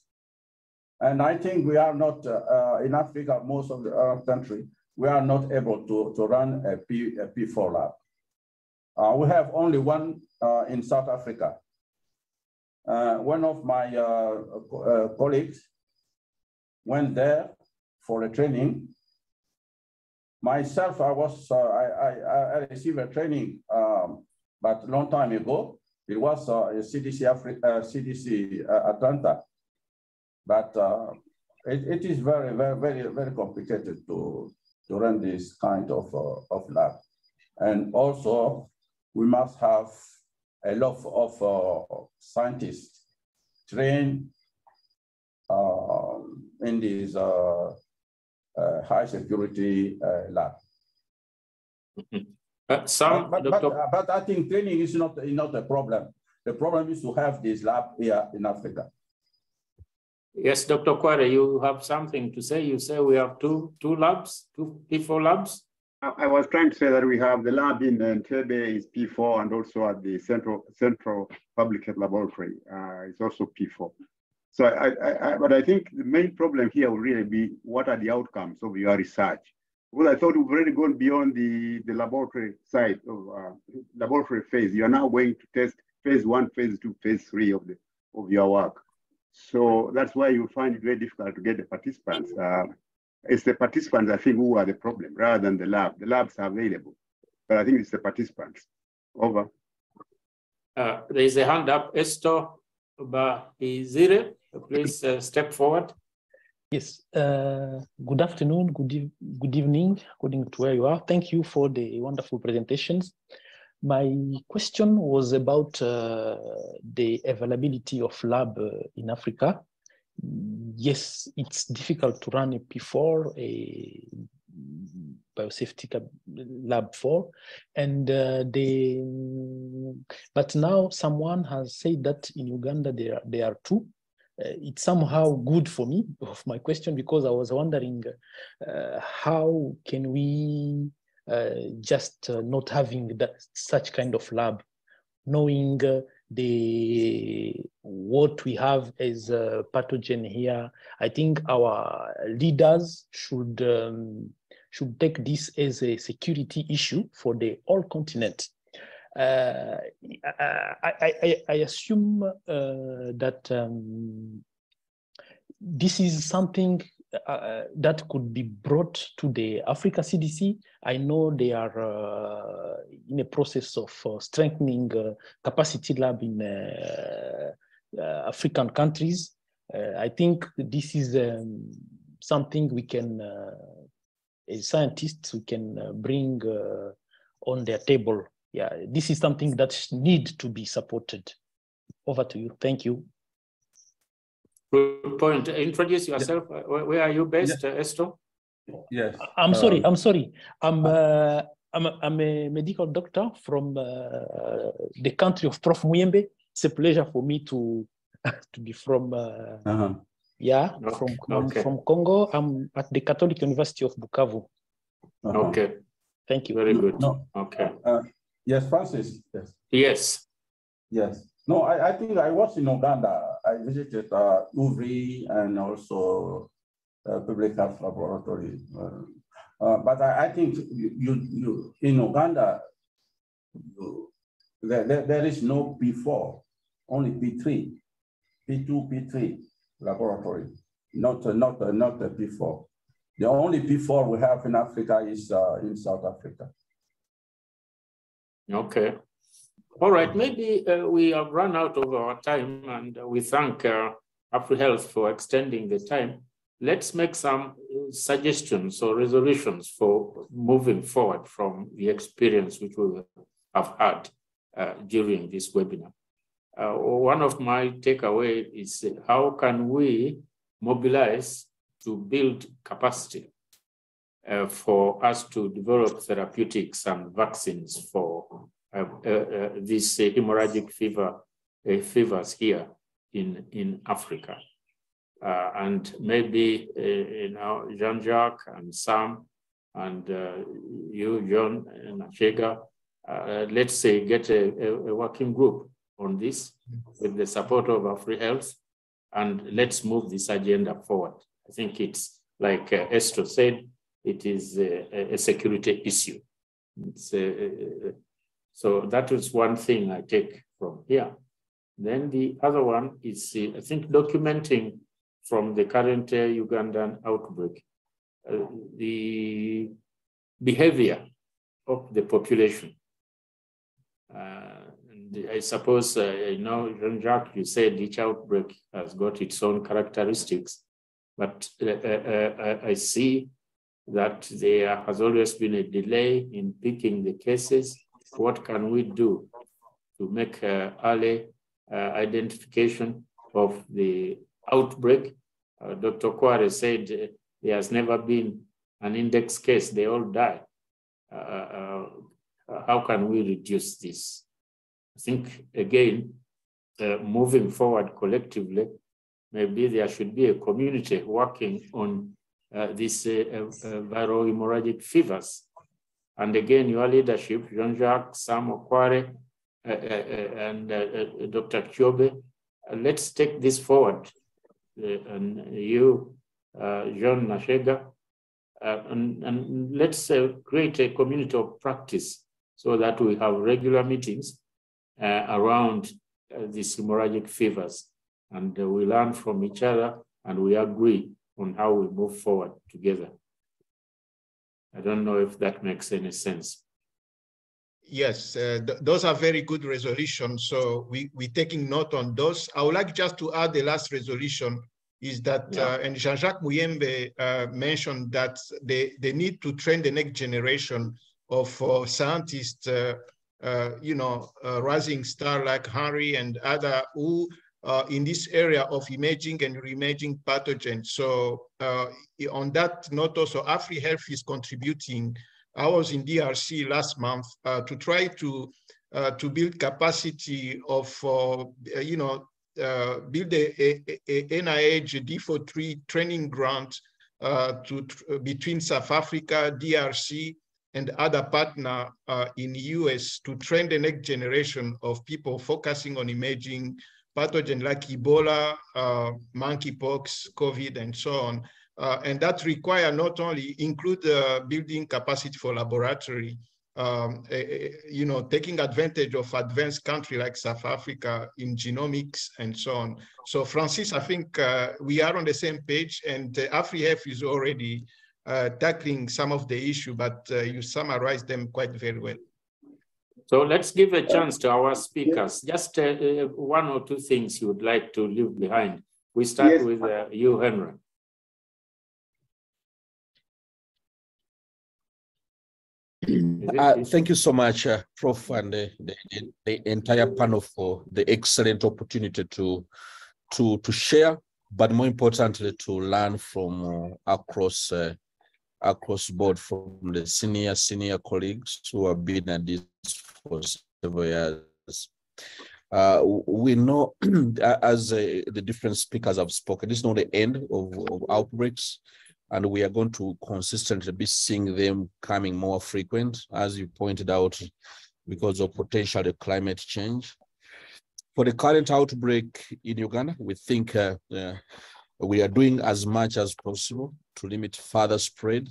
And I think we are not, uh, uh, in Africa, most of the Arab country, we are not able to, to run a, P, a P4 lab. Uh, we have only one uh, in South Africa. Uh, one of my uh, co- uh, colleagues went there for a training. Myself, I was, uh, I, I, I received a training, um, but long time ago. It was uh, a CDC, Afri- uh, CDC uh, Atlanta. But uh, it, it is very, very, very, very complicated to, to run this kind of, uh, of lab. And also, we must have a lot of uh, scientists trained in uh, high security lab. Uh, some, But, but, Dr. but, but I think training is not, is not a problem. The problem is to have this lab here in Africa. Yes, Dr. Kware, you have something to say. You say we have two, two labs, two P4 labs? I I was trying to say that we have the lab in Entebbe is P4 and also at the Central Central Public Health Laboratory uh, it's also P4. So I, I, I, but I think the main problem here will really be what are the outcomes of your research? Well, I thought we've already gone beyond the, the laboratory side of uh, laboratory phase. You are now going to test phase one, phase two, phase three of the of your work. So that's why you find it very difficult to get the participants. Uh, it's the participants, I think, who are the problem rather than the lab. The labs are available, but I think it's the participants. Over. Uh, there is a hand up, Esther Bahizire. Please uh, step forward. Yes, uh, good afternoon, good, eve- good evening, according to where you are. Thank you for the wonderful presentations. My question was about uh, the availability of lab uh, in Africa. Yes, it's difficult to run a P4, a biosafety lab 4, and uh, the, but now someone has said that in Uganda there, there are two it's somehow good for me of my question because I was wondering uh, how can we uh, just uh, not having that such kind of lab, knowing uh, the what we have as a pathogen here. I think our leaders should um, should take this as a security issue for the whole continent. Uh, I, I, I, assume uh, that um, this is something uh, that could be brought to the Africa CDC. I know they are uh, in a process of uh, strengthening uh, capacity lab in African countries. I think this is um, something we can, as scientists, we can bring on their table. Yeah, this is something that need to be supported. over to you. Thank you. Good point. Introduce yourself. Uh, Where, where are you based, uh, Esto? Yes. I'm sorry. um, I'm sorry. I'm uh, I'm a, I'm a medical doctor from uh, the country of Prof Muyembe. It's a pleasure for me to to be from uh, uh-huh. yeah Okay, from I'm okay. from Congo. I'm at the Catholic University of Bukavu. uh-huh. Okay, Thank you. very good. No. Okay. Yes, Francis. Yes. Yes. Yes. No, I, I think I was in Uganda. I visited uh, UVRI and also uh, Public Health Laboratory. Uh, uh, but I, I think you, you, you in Uganda, you, there, there, there is no P4, only P3, P2, P3 laboratory, not, uh, not, uh, not the P4. The only P4 we have in Africa is uh, in South Africa. Okay. All right, maybe uh, we have run out of our time and we thank uh, AfriHealth for extending the time. Let's make some uh, suggestions or resolutions for moving forward from the experience which we have had uh, during this webinar. Uh, one of my takeaway is how can we mobilize to build capacity uh, for us to develop therapeutics and vaccines for uh, uh, uh, these uh, hemorrhagic fever uh, fevers here in in Africa, and maybe you know Jean-Jacques and Sam and you John and Achega, let's say get a, a, working group on this with the support of AfriHealth, and let's move this agenda forward. I think it's like Esther said, it is a, a security issue. A, so that is one thing I take from here. Then the other one is, uh, I think, documenting from the current uh, Ugandan outbreak, uh, the behavior of the population. Uh, I suppose, uh, you know, Jean-Jacques, you said each outbreak has got its own characteristics, but uh, I see that there has always been a delay in picking the cases. What can we do to make uh, early uh, identification of the outbreak? Uh, Dr. Kware said uh, there has never been an index case, they all die. Uh, uh, how can we reduce this? I think, again, moving forward collectively, maybe there should be a community working on these uh, uh, viral hemorrhagic fevers. And again, your leadership, Jean-Jacques, Sam Okware, uh, uh, uh, and uh, uh, Dr. Kyobe, uh, let's take this forward. Uh, and you, uh, John Nashega, uh, and, and let's uh, create a community of practice so that we have regular meetings uh, around uh, these hemorrhagic fevers. And uh, we learn from each other and we agree on how we move forward together. I don't know if that makes any sense. Yes, uh, th- those are very good resolutions. So we, we're taking note on those. I would like just to add the last resolution is that, Yeah. uh, and Jean-Jacques Muyembe uh, mentioned that they, they need to train the next generation of uh, scientists, uh, uh, you know, uh, rising star like Harry and other who uh, in this area of imaging and re-emerging pathogens. So uh, on that note also, AfriHealth is contributing I was in DRC last month uh, to try to uh, to build capacity of uh, you know uh, build a, a, a NIH D43 training grant to between South Africa, DRC, and other partner in US to train the next generation of people focusing on emerging pathogen like Ebola, monkeypox, COVID, and so on. Uh, and that require not only include uh, building capacity for laboratory, um, eh, eh, you know, taking advantage of advanced country like South Africa in genomics and so on. So Francis, I think uh, we are on the same page and uh, AfriHealth is already uh, tackling some of the issue, but uh, you summarize them quite very well. So let's give a chance to our speakers. Just uh, uh, one or two things you would like to leave behind. We start Yes. with uh, you, Henry. Uh, thank you so much, uh, Prof, and the, the, the entire panel for the excellent opportunity to to to share, but more importantly, to learn from uh, across uh, across board from the senior senior colleagues who have been at this several years. Uh, we know, as uh, the different speakers have spoken, this is not the end of, of outbreaks and we are going to consistently be seeing them coming more frequent, as you pointed out, because of potential climate change. For the current outbreak in Uganda, we think uh, uh, we are doing as much as possible to limit further spread,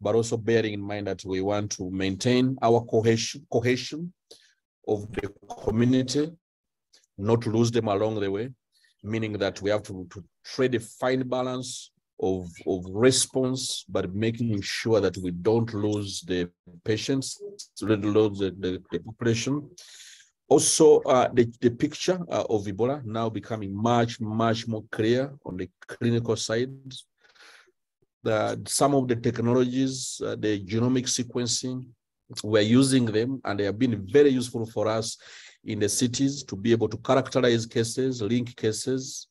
but also bearing in mind that we want to maintain our cohesion, cohesion of the community, not lose them along the way, meaning that we have to, to trade a fine balance of, of response, but making sure that we don't lose the patients, lose the, the, the population. Also, uh, the, the picture uh, of Ebola now becoming much, much more clear on the clinical side. The, some of the technologies, uh, the genomic sequencing, we're using them and they have been very useful for us in the cities to be able to characterize cases, link cases,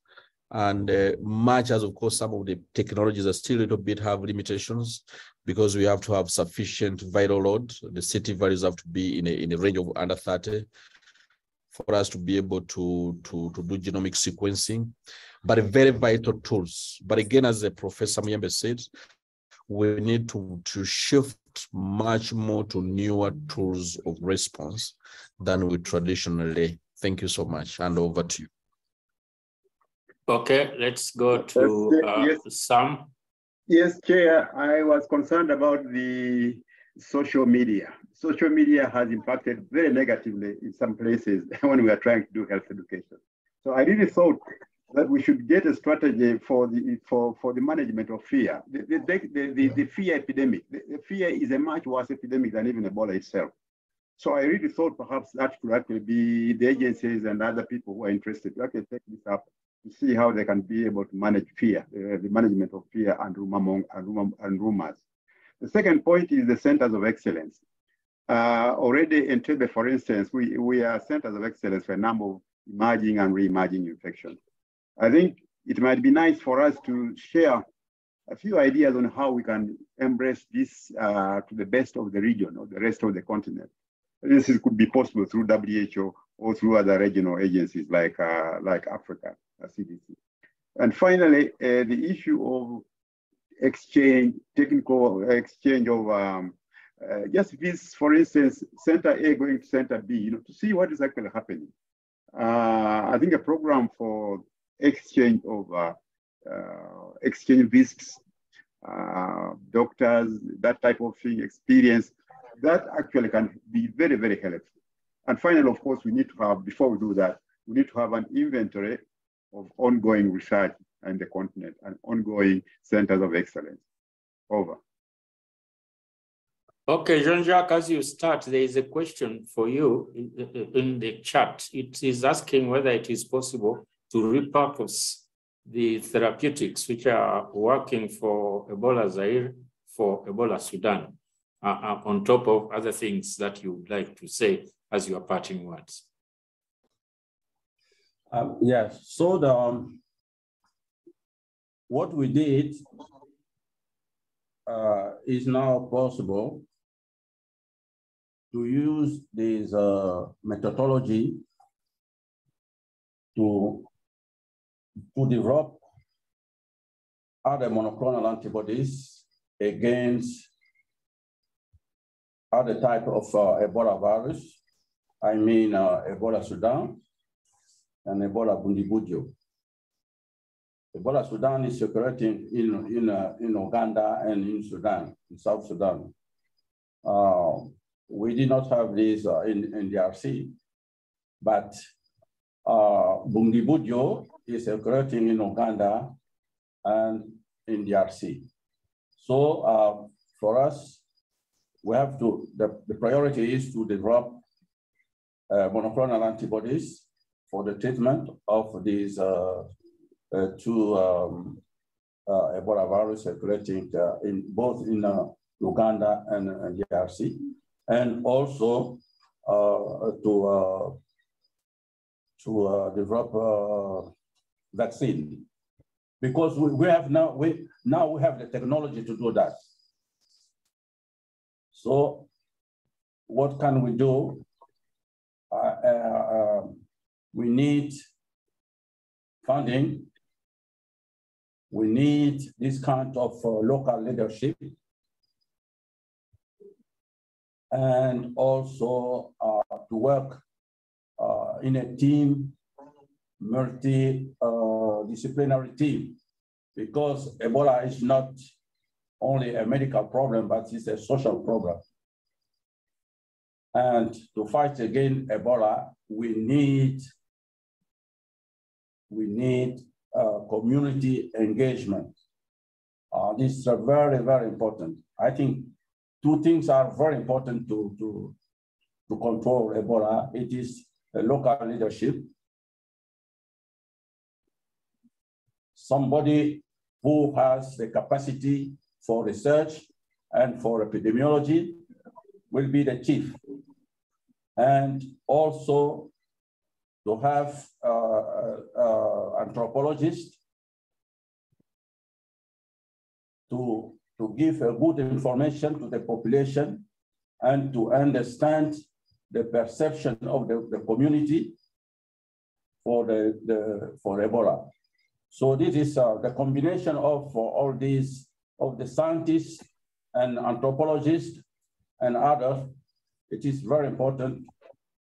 and uh, much as of course some of the technologies are still a little bit have limitations because we have to have sufficient viral load. The city values have to be in a, in a range of under 30 for us to be able to to to do genomic sequencing but very vital tools but again as the professor Muyembe said we need to to shift much more to newer tools of response than we traditionally thank you so much and over to you Okay, let's go to uh, yes. Sam. Yes, Chair, I was concerned about the social media. Social media has impacted very negatively in some places when we are trying to do health education. So I really thought that we should get a strategy for the for, for the management of fear. The, the, the, the, the fear epidemic. The, the fear is a much worse epidemic than even Ebola itself. So I really thought perhaps that could actually be the agencies and other people who are interested to actually take this up to see how they can be able to manage fear, uh, the management of fear and, rumor, and, rumor, and rumors. The second point is the centers of excellence. Uh, already in Tebe, for instance, we, we are centers of excellence for a number of emerging and re-emerging infections. I think it might be nice for us to share a few ideas on how we can embrace this uh, to the best of the region or the rest of the continent. This could be possible through WHO or through other regional agencies like, uh, like Africa. CDC. And finally, uh, the issue of exchange, technical exchange of um, uh, just this, for instance, center A going to center B, you know, to see what is actually happening. Uh, I think a program for exchange of uh, uh exchange visits, uh, doctors, that type of thing, experience, that actually can be very, very helpful. And finally, of course, we need to have, before we do that, we need to have an inventory of ongoing research in the continent and ongoing centers of excellence. Over. Okay, Jean-Jacques, as you start, there is a question for you in, in the chat. It is asking whether it is possible to repurpose the therapeutics which are working for Ebola Zaire for Ebola Sudan, uh, uh, on top of other things that you would like to say as your parting words. Um, yes, so the, um, what we did uh, is now possible to use this uh, methodology to, to develop other monoclonal antibodies against other type of uh, Ebola virus. I mean uh, Ebola Sudan, and Ebola Bundibugyo. Ebola Sudan is circulating in, in, uh, in Uganda and in Sudan, in South Sudan. Uh, we did not have this uh, in, in DRC, but uh, is circulating in Uganda and in DRC. So uh, for us, we have to, the, the priority is to develop uh, monoclonal antibodies for the treatment of these uh, uh, two um, uh, Ebola virus circulating in both in Uganda and DRC. and also uh, to uh, to uh, develop uh, vaccine because we, we have now we now we have the technology to do that. So what can we do? Uh, uh, um, we need funding. We need this kind of uh, local leadership. And also uh, to work uh, in a team, multi-disciplinary team, because Ebola is not only a medical problem, but it's a social problem. And to fight against Ebola, we need, we need uh, community engagement. Uh, this is very, very important. I think two things are very important to, to, to control Ebola. It is local leadership, somebody who has the capacity for research and for epidemiology will be the chief. And also to have uh, uh, uh, anthropologists to, to give a good information to the population and to understand the perception of the, the community for the, the for Ebola. So this is uh, the combination of uh, all these of the scientists and anthropologists and others. It is very important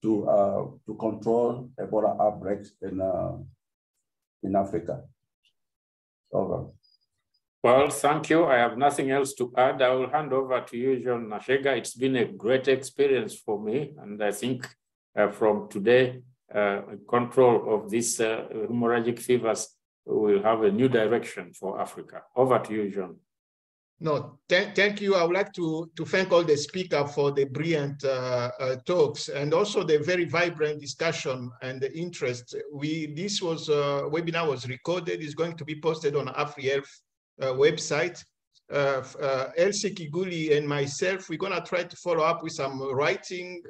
to uh, to control Ebola outbreaks in uh, in Africa. Over. Well, thank you. I have nothing else to add. I will hand over to you, John Nashega. It's been a great experience for me. And I think uh, from today, uh, control of these uh, hemorrhagic fevers will have a new direction for Africa. Over to you, John. No, th thank you. I would like to, to thank all the speakers for the brilliant uh, uh, talks and also the very vibrant discussion and the interest. We This was uh, webinar was recorded, is going to be posted on AfriHealth uh, website. Uh, uh, Elsie Kiguli and myself, we're gonna try to follow up with some writing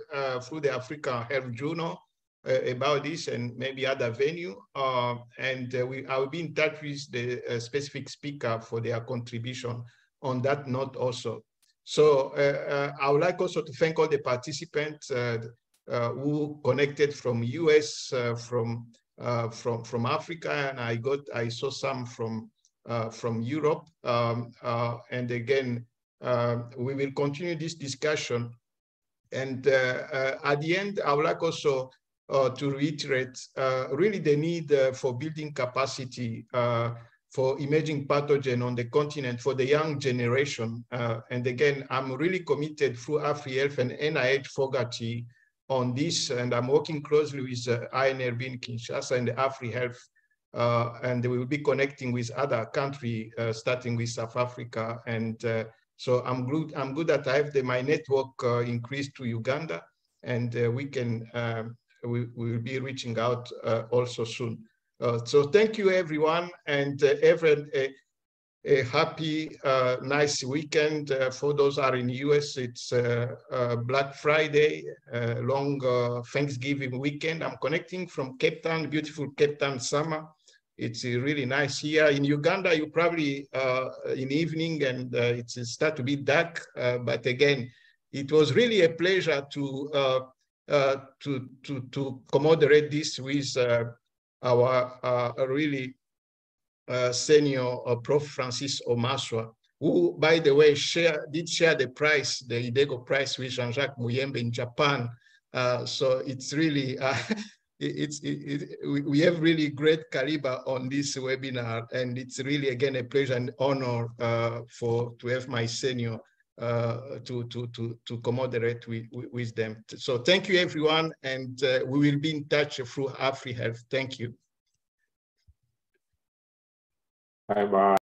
through the Africa Health Journal about this and maybe other venue. Uh, and uh, we, I will be in touch with the uh, specific speaker for their contribution on that note also. So uh, I would like also to thank all the participants who connected from US, from, from, from Africa, and I got, I saw some from uh, from Europe. Um, uh, and again, uh, we will continue this discussion. And at the end, I would like also to reiterate really the need for building capacity for emerging pathogen on the continent for the young generation. Uh, and again, I'm really committed through AfriHealth and NIH Fogarty on this, and I'm working closely with uh, INRB in Kinshasa and AfriHealth uh, and we will be connecting with other countries, uh, starting with South Africa. And uh, so I'm good. I'm good that I have the, my network uh, increased to Uganda, and uh, we can um, we, we, will be reaching out uh, also soon. so thank you, everyone, and everyone A, happy, nice weekend for those are in US. It's Black Friday, long Thanksgiving weekend. I'm connecting from Cape Town, beautiful Cape Town summer it's really nice here. In Uganda, you probably uh, in evening and uh, it's start to be dark. Uh, but again, it was really a pleasure to uh, uh, Uh, to to to commemorate this with uh, our uh, really uh, senior Prof. Francis Omaswa, who, by the way, share did share the prize, the IDEGO prize with Jean-Jacques Muyembe in Japan. so it's really it's it, it, we have really great caliber on this webinar and it's really again a pleasure and honor uh, for to have my senior uh, to to to to commodorate with, with them so thank you everyone and uh, we will be in touch through AfriHealth thank you. Bye bye